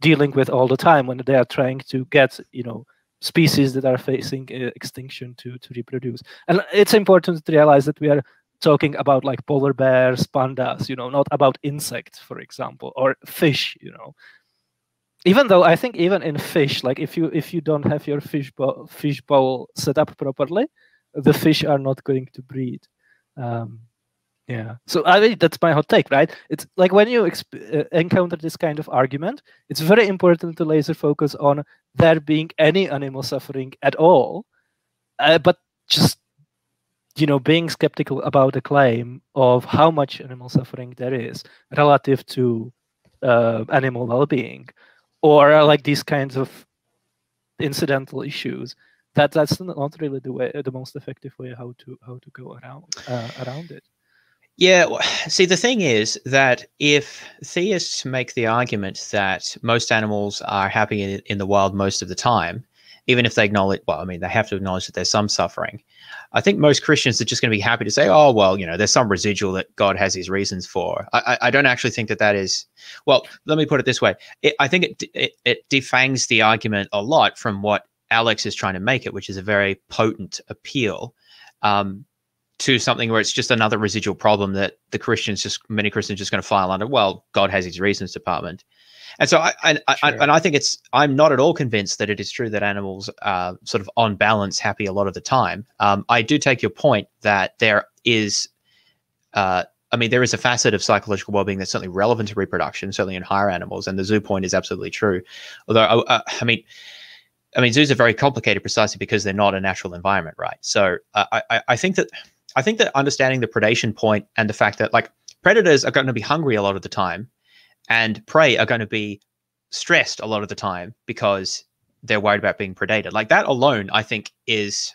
dealing with all the time when they are trying to get, you know, species that are facing uh, extinction to to reproduce. And it's important to realize that we are talking about like polar bears, pandas, you know, not about insects, for example, or fish, you know. Even though I think even in fish, like if you if you don't have your fish bowl fish bowl set up properly, the fish are not going to breed. Um, yeah. So I mean that's my hot take, right? It's like when you uh, encounter this kind of argument, it's very important to laser focus on there being any animal suffering at all, uh, but just you know being skeptical about the claim of how much animal suffering there is relative to uh, animal well-being or uh, like these kinds of incidental issues that that's not really the way the most effective way how to how to go around uh, around it. Yeah see the thing is that if theists make the argument that most animals are happy in, in the wild most of the time even if they acknowledge well i mean they have to acknowledge that there's some suffering I think most Christians are just going to be happy to say, oh, well, you know, there's some residual that God has his reasons for. I, I don't actually think that that is, well, let me put it this way. It, I think it, it, it defangs the argument a lot from what Alex is trying to make it, which is a very potent appeal um, to something where it's just another residual problem that the Christians just, many Christians just going to file under, well, God has his reasons department. And so I and. I and I think it's I'm not at all convinced that it is true that animals are sort of on balance happy a lot of the time. Um, I do take your point that there is, uh, I mean, there is a facet of psychological well-being that's certainly relevant to reproduction, certainly in higher animals, and the zoo point is absolutely true. Although, uh, uh I mean. I mean, zoos are very complicated precisely because they're not a natural environment, right? So uh, I, I think that I think that understanding the predation point and the fact that like predators are going to be hungry a lot of the time and prey are going to be stressed a lot of the time because they're worried about being predated. Like that alone, I think is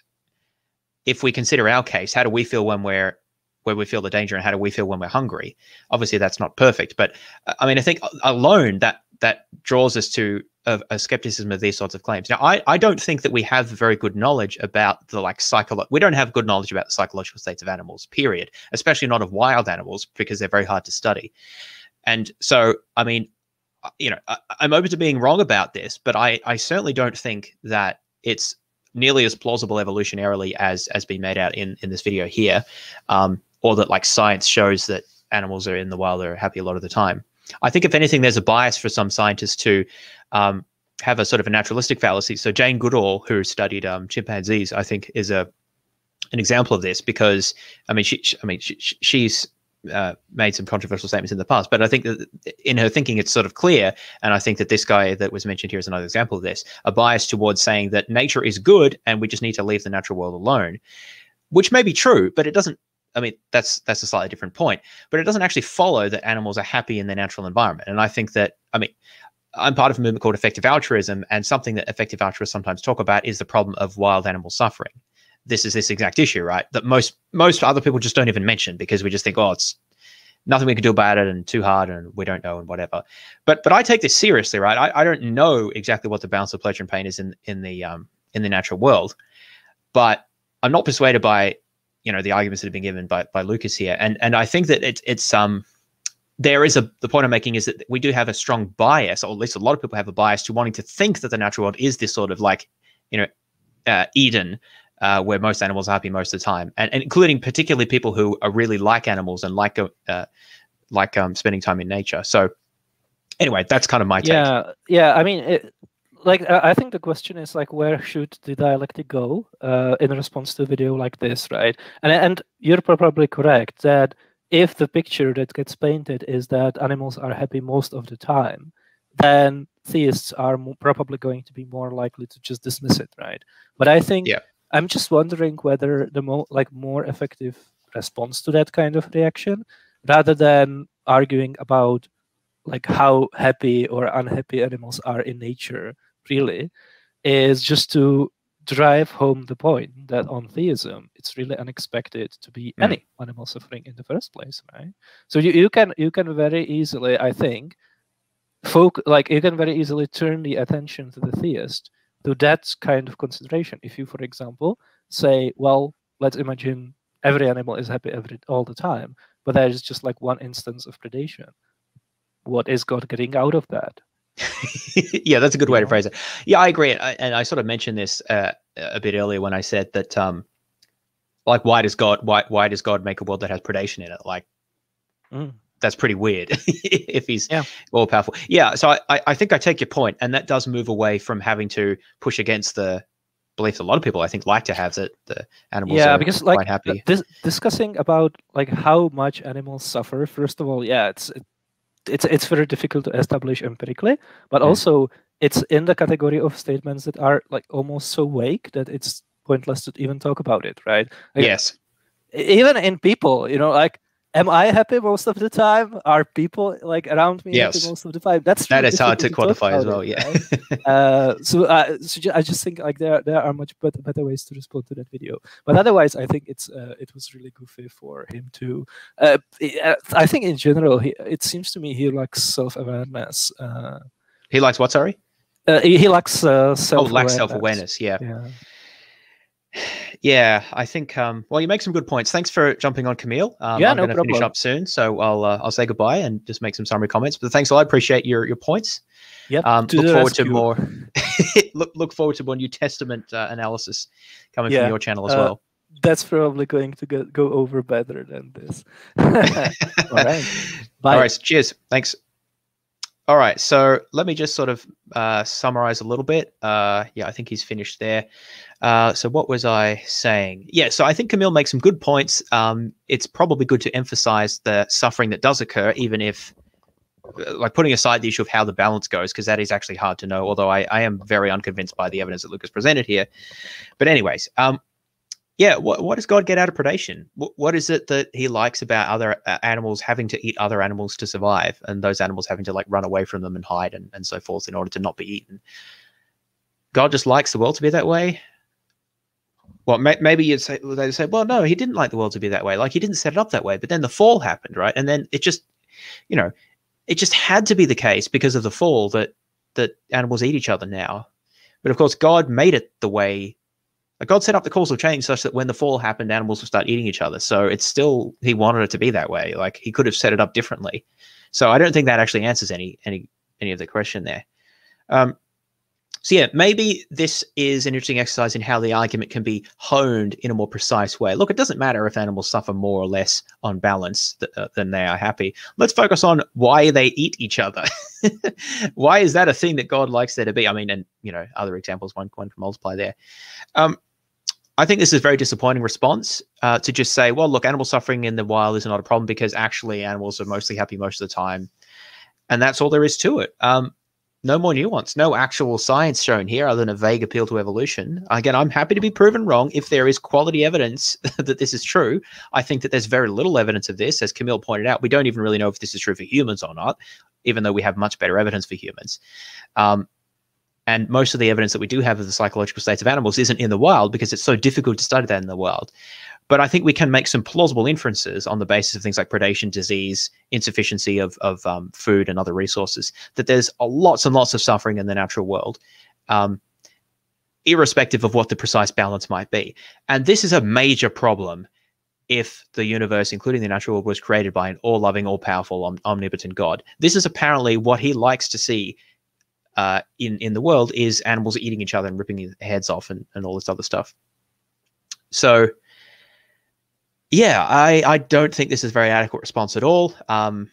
if we consider our case, how do we feel when we're where we feel the danger and how do we feel when we're hungry? Obviously, that's not perfect, but uh, I mean, I think alone that that draws us to a, a, skepticism of these sorts of claims. Now, I, I don't think that we have very good knowledge about the like psycholo- We don't have good knowledge about the psychological states of animals. Period. Especially not of wild animals because they're very hard to study. And so, I mean, uh, you know, I, am open to being wrong about this, but I, I certainly don't think that it's nearly as plausible evolutionarily as as being made out in in this video here, um, or that like science shows that animals are in the wild are happy a lot of the time. I think if anything, there's a bias for some scientists to um, have a sort of a naturalistic fallacy. So Jane Goodall, who studied um, chimpanzees, I think is a an example of this because I mean she, I mean she, she's uh, made some controversial statements in the past, but I think that in her thinking, it's sort of clear. And I think that this guy that was mentioned here is another example of this a bias towards saying that nature is good and we just need to leave the natural world alone, which may be true, but it doesn't. I mean, that's that's a slightly different point, but it doesn't actually follow that animals are happy in their natural environment. And I think that, I mean, I'm part of a movement called effective altruism, and something that effective altruists sometimes talk about is the problem of wild animal suffering this is this exact issue, right? That most most other people just don't even mention because we just think, oh, it's nothing we can do about it and too hard and we don't know and whatever. But but I take this seriously, right? I, I don't know exactly what the balance of pleasure and pain is in in the um in the natural world, but I'm not persuaded by you know the arguments that have been given by by Lucas here, and and I think that it's it's um there is a the point I'm making is that we do have a strong bias, or at least a lot of people have a bias to wanting to think that the natural world is this sort of like you know uh, Eden uh, where most animals are happy most of the time, and, and, including particularly people who are really like animals and like uh, like um, spending time in nature. So anyway, that's kind of my take. Yeah, yeah. I mean, it, like I think the question is like, where should the dialectic go uh, in response to a video like this, right? And and you're probably correct that if the picture that gets painted is that animals are happy most of the time, then theists are probably going to be more likely to just dismiss it, right? But I think yeah. I'm just wondering whether the mo- like more effective response to that kind of reaction, rather than arguing about like how happy or unhappy animals are in nature, really, is just to drive home the point that on theism it's really unexpected to be mm. any animal suffering in the first place right so you, you can you can very easily i think folk like you can very easily turn the attention to the theist to that kind of consideration. If you, for example, say, well, let's imagine every animal is happy every all the time, but that is just like one instance of predation. What is God getting out of that? yeah, that's a good way to phrase it. Yeah, I agree, I, and I sort of mentioned this uh, a bit earlier when I said that, um, like, why does God why why does God make a world that has predation in it? Like, Mm. That's pretty weird if he's Yeah. all powerful. Yeah, so I, I think I take your point, and that does move away from having to push against the belief that a lot of people I think like to have that the animals yeah are because like quite happy. this, discussing about like how much animals suffer first of all yeah it's it, it's it's very difficult to establish empirically but Mm. also it's in the category of statements that are like almost so vague that it's pointless to even talk about it right Like, yes, even in people you know like am i happy most of the time are people like around me happy Yes. most of the time that's that really is hard to quantify as well. it, Yeah. right? uh, so, uh, so I just think like there there are much better, better ways to respond to that video. But otherwise, I think it's uh, it was really goofy for him to. Uh, I- uh, think in general, he, it seems to me he lacks self awareness. Uh, he likes what? Sorry. uh, he, he lacks uh, Oh, self lacks self awareness. Yeah. Yeah. Yeah, I think. Um, well, you make some good points. Thanks for jumping on, Camille. Um, Yeah, I'm no going to finish up soon, so I'll uh, I'll say goodbye and just make some summary comments. But thanks a lot. I appreciate your your points. Yep. Um, look forward to more. look look forward to more New Testament uh, analysis coming Yeah, from your channel as uh, well. That's probably going to go, go over better than this. All right. Bye. All right. Cheers. Thanks. All right. So let me just sort of uh, summarize a little bit. Uh, yeah, I think he's finished there. Uh, so what was I saying? Yeah. So I think Camille makes some good points. Um, it's probably good to emphasize the suffering that does occur, even if, uh, like, putting aside the issue of how the balance goes, because that is actually hard to know. Although I, I am very unconvinced by the evidence that Lucas presented here. But anyways, um, yeah, what, what does God get out of predation? What, is it that he likes about other uh, animals having to eat other animals to survive, and those animals having to like run away from them and hide and, and so forth in order to not be eaten? God just likes the world to be that way. Well, may, maybe you'd say they'd say, well, no, he didn't like the world to be that way. Like he didn't set it up that way. But then the fall happened, right? And then it just, you know, it just had to be the case because of the fall that that animals eat each other now. But of course, God made it the way like God set up the causal chain such that when the fall happened, animals would start eating each other. So it's still he wanted it to be that way. Like he could have set it up differently. So I don't think that actually answers any any any of the question there. Um, so yeah, maybe this is an interesting exercise in how the argument can be honed in a more precise way. Look, it doesn't matter if animals suffer more or less on balance th- uh, than they are happy. Let's focus on why they eat each other. why is that a thing that God likes there to be? I mean, and you know, other examples one one can multiply there. Um, I think this is a very disappointing response uh, to just say, well, look, animal suffering in the wild is not a problem because actually animals are mostly happy most of the time. And that's all there is to it. Um, no more nuance, no actual science shown here other than a vague appeal to evolution. Again, I'm happy to be proven wrong if there is quality evidence that this is true. I think that there's very little evidence of this. As Camille pointed out, we don't even really know if this is true for humans or not, even though we have much better evidence for humans. Um, and most of the evidence that we do have of the psychological states of animals isn't in the wild because it's so difficult to study that in the wild. But I think we can make some plausible inferences on the basis of things like predation, disease, insufficiency of, of um, food and other resources, that there's lots and lots of suffering in the natural world, um, irrespective of what the precise balance might be. And this is a major problem if the universe, including the natural world, was created by an all loving, all powerful, om- omnipotent God. This is apparently what he likes to see uh, in in the world is animals eating each other and ripping heads off and, and all this other stuff. So, yeah, I I don't think this is a very adequate response at all. Um,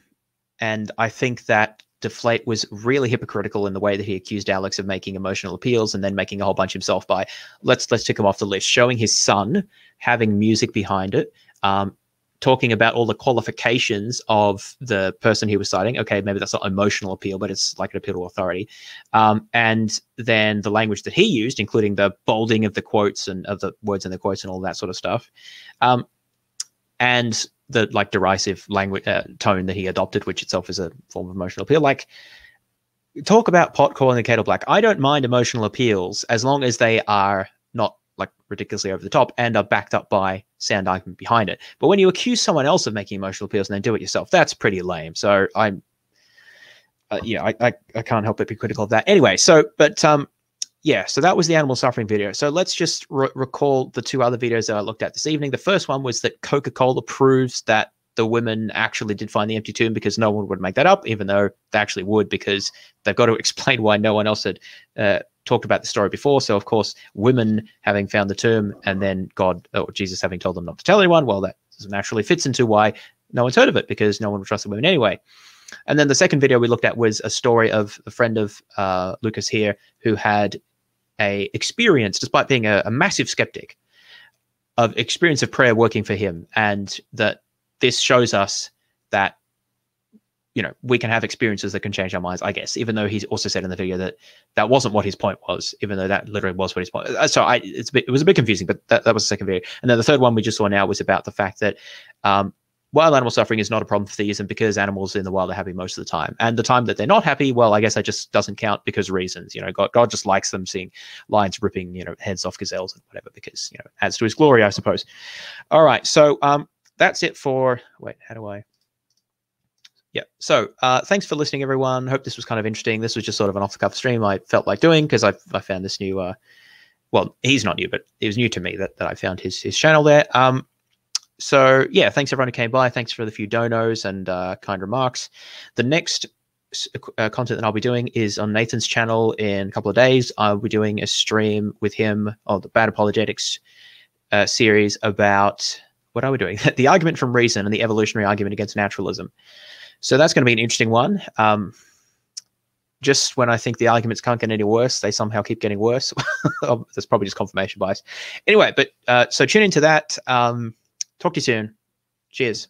and I think that Deflate was really hypocritical in the way that he accused Alex of making emotional appeals and then making a whole bunch himself by let's let's tick him off the list, showing his son having music behind it, um, talking about all the qualifications of the person he was citing. Okay, maybe that's not emotional appeal, but it's like an appeal to authority. Um, and then the language that he used, including the bolding of the quotes and of the words in the quotes and all that sort of stuff. Um, and the like derisive language uh, tone that he adopted, which itself is a form of emotional appeal. Like, talk about pot calling the kettle black. I don't mind emotional appeals as long as they are not like ridiculously over the top and are backed up by sound argument behind it. But when you accuse someone else of making emotional appeals and then do it yourself, that's pretty lame. So I'm, uh, yeah, I, I I can't help but be critical of that. Anyway, so but um, yeah, so that was the animal suffering video. So let's just re- recall the two other videos that I looked at this evening. The first one was that Coca Cola proves that the women actually did find the empty tomb because no one would make that up, even though they actually would, because they've got to explain why no one else had uh, talked about the story before. So, of course, women having found the tomb and then God or Jesus having told them not to tell anyone, well, that naturally fits into why no one's heard of it because no one would trust the women anyway. And then the second video we looked at was a story of a friend of uh, Lucas here who had a experience, despite being a, a massive skeptic, of experience of prayer working for him, and that this shows us that you know we can have experiences that can change our minds i guess even though he's also said in the video that that wasn't what his point was even though that literally was what his point uh, so i bit, it was a bit confusing but that, that was the second video. And then the third one we just saw now was about the fact that um, wild animal suffering is not a problem for theism because animals in the wild are happy most of the time and the time that they're not happy well i guess that just doesn't count because reasons you know god, god just likes them seeing lions ripping you know heads off gazelles and whatever because you know adds to his glory i suppose. All right so um that's it for wait how do i yeah so uh thanks for listening everyone. Hope this was kind of interesting. This was just sort of an off the cuff stream i felt like doing because I, I found this new uh well he's not new but it was new to me that, that i found his his channel there. Um so yeah thanks everyone who came by thanks for the few donos and uh, kind remarks the next uh, content that I'll be doing is on Nathan's channel in a couple of days. I'll be doing a stream with him on the Bad Apologetics uh, series about what are we doing? the argument from reason and the evolutionary argument against naturalism. So that's going to be an interesting one. Um, just when I think the arguments can't get any worse, they somehow keep getting worse. that's probably just confirmation bias. Anyway, but uh, so tune into that. Um, talk to you soon. Cheers.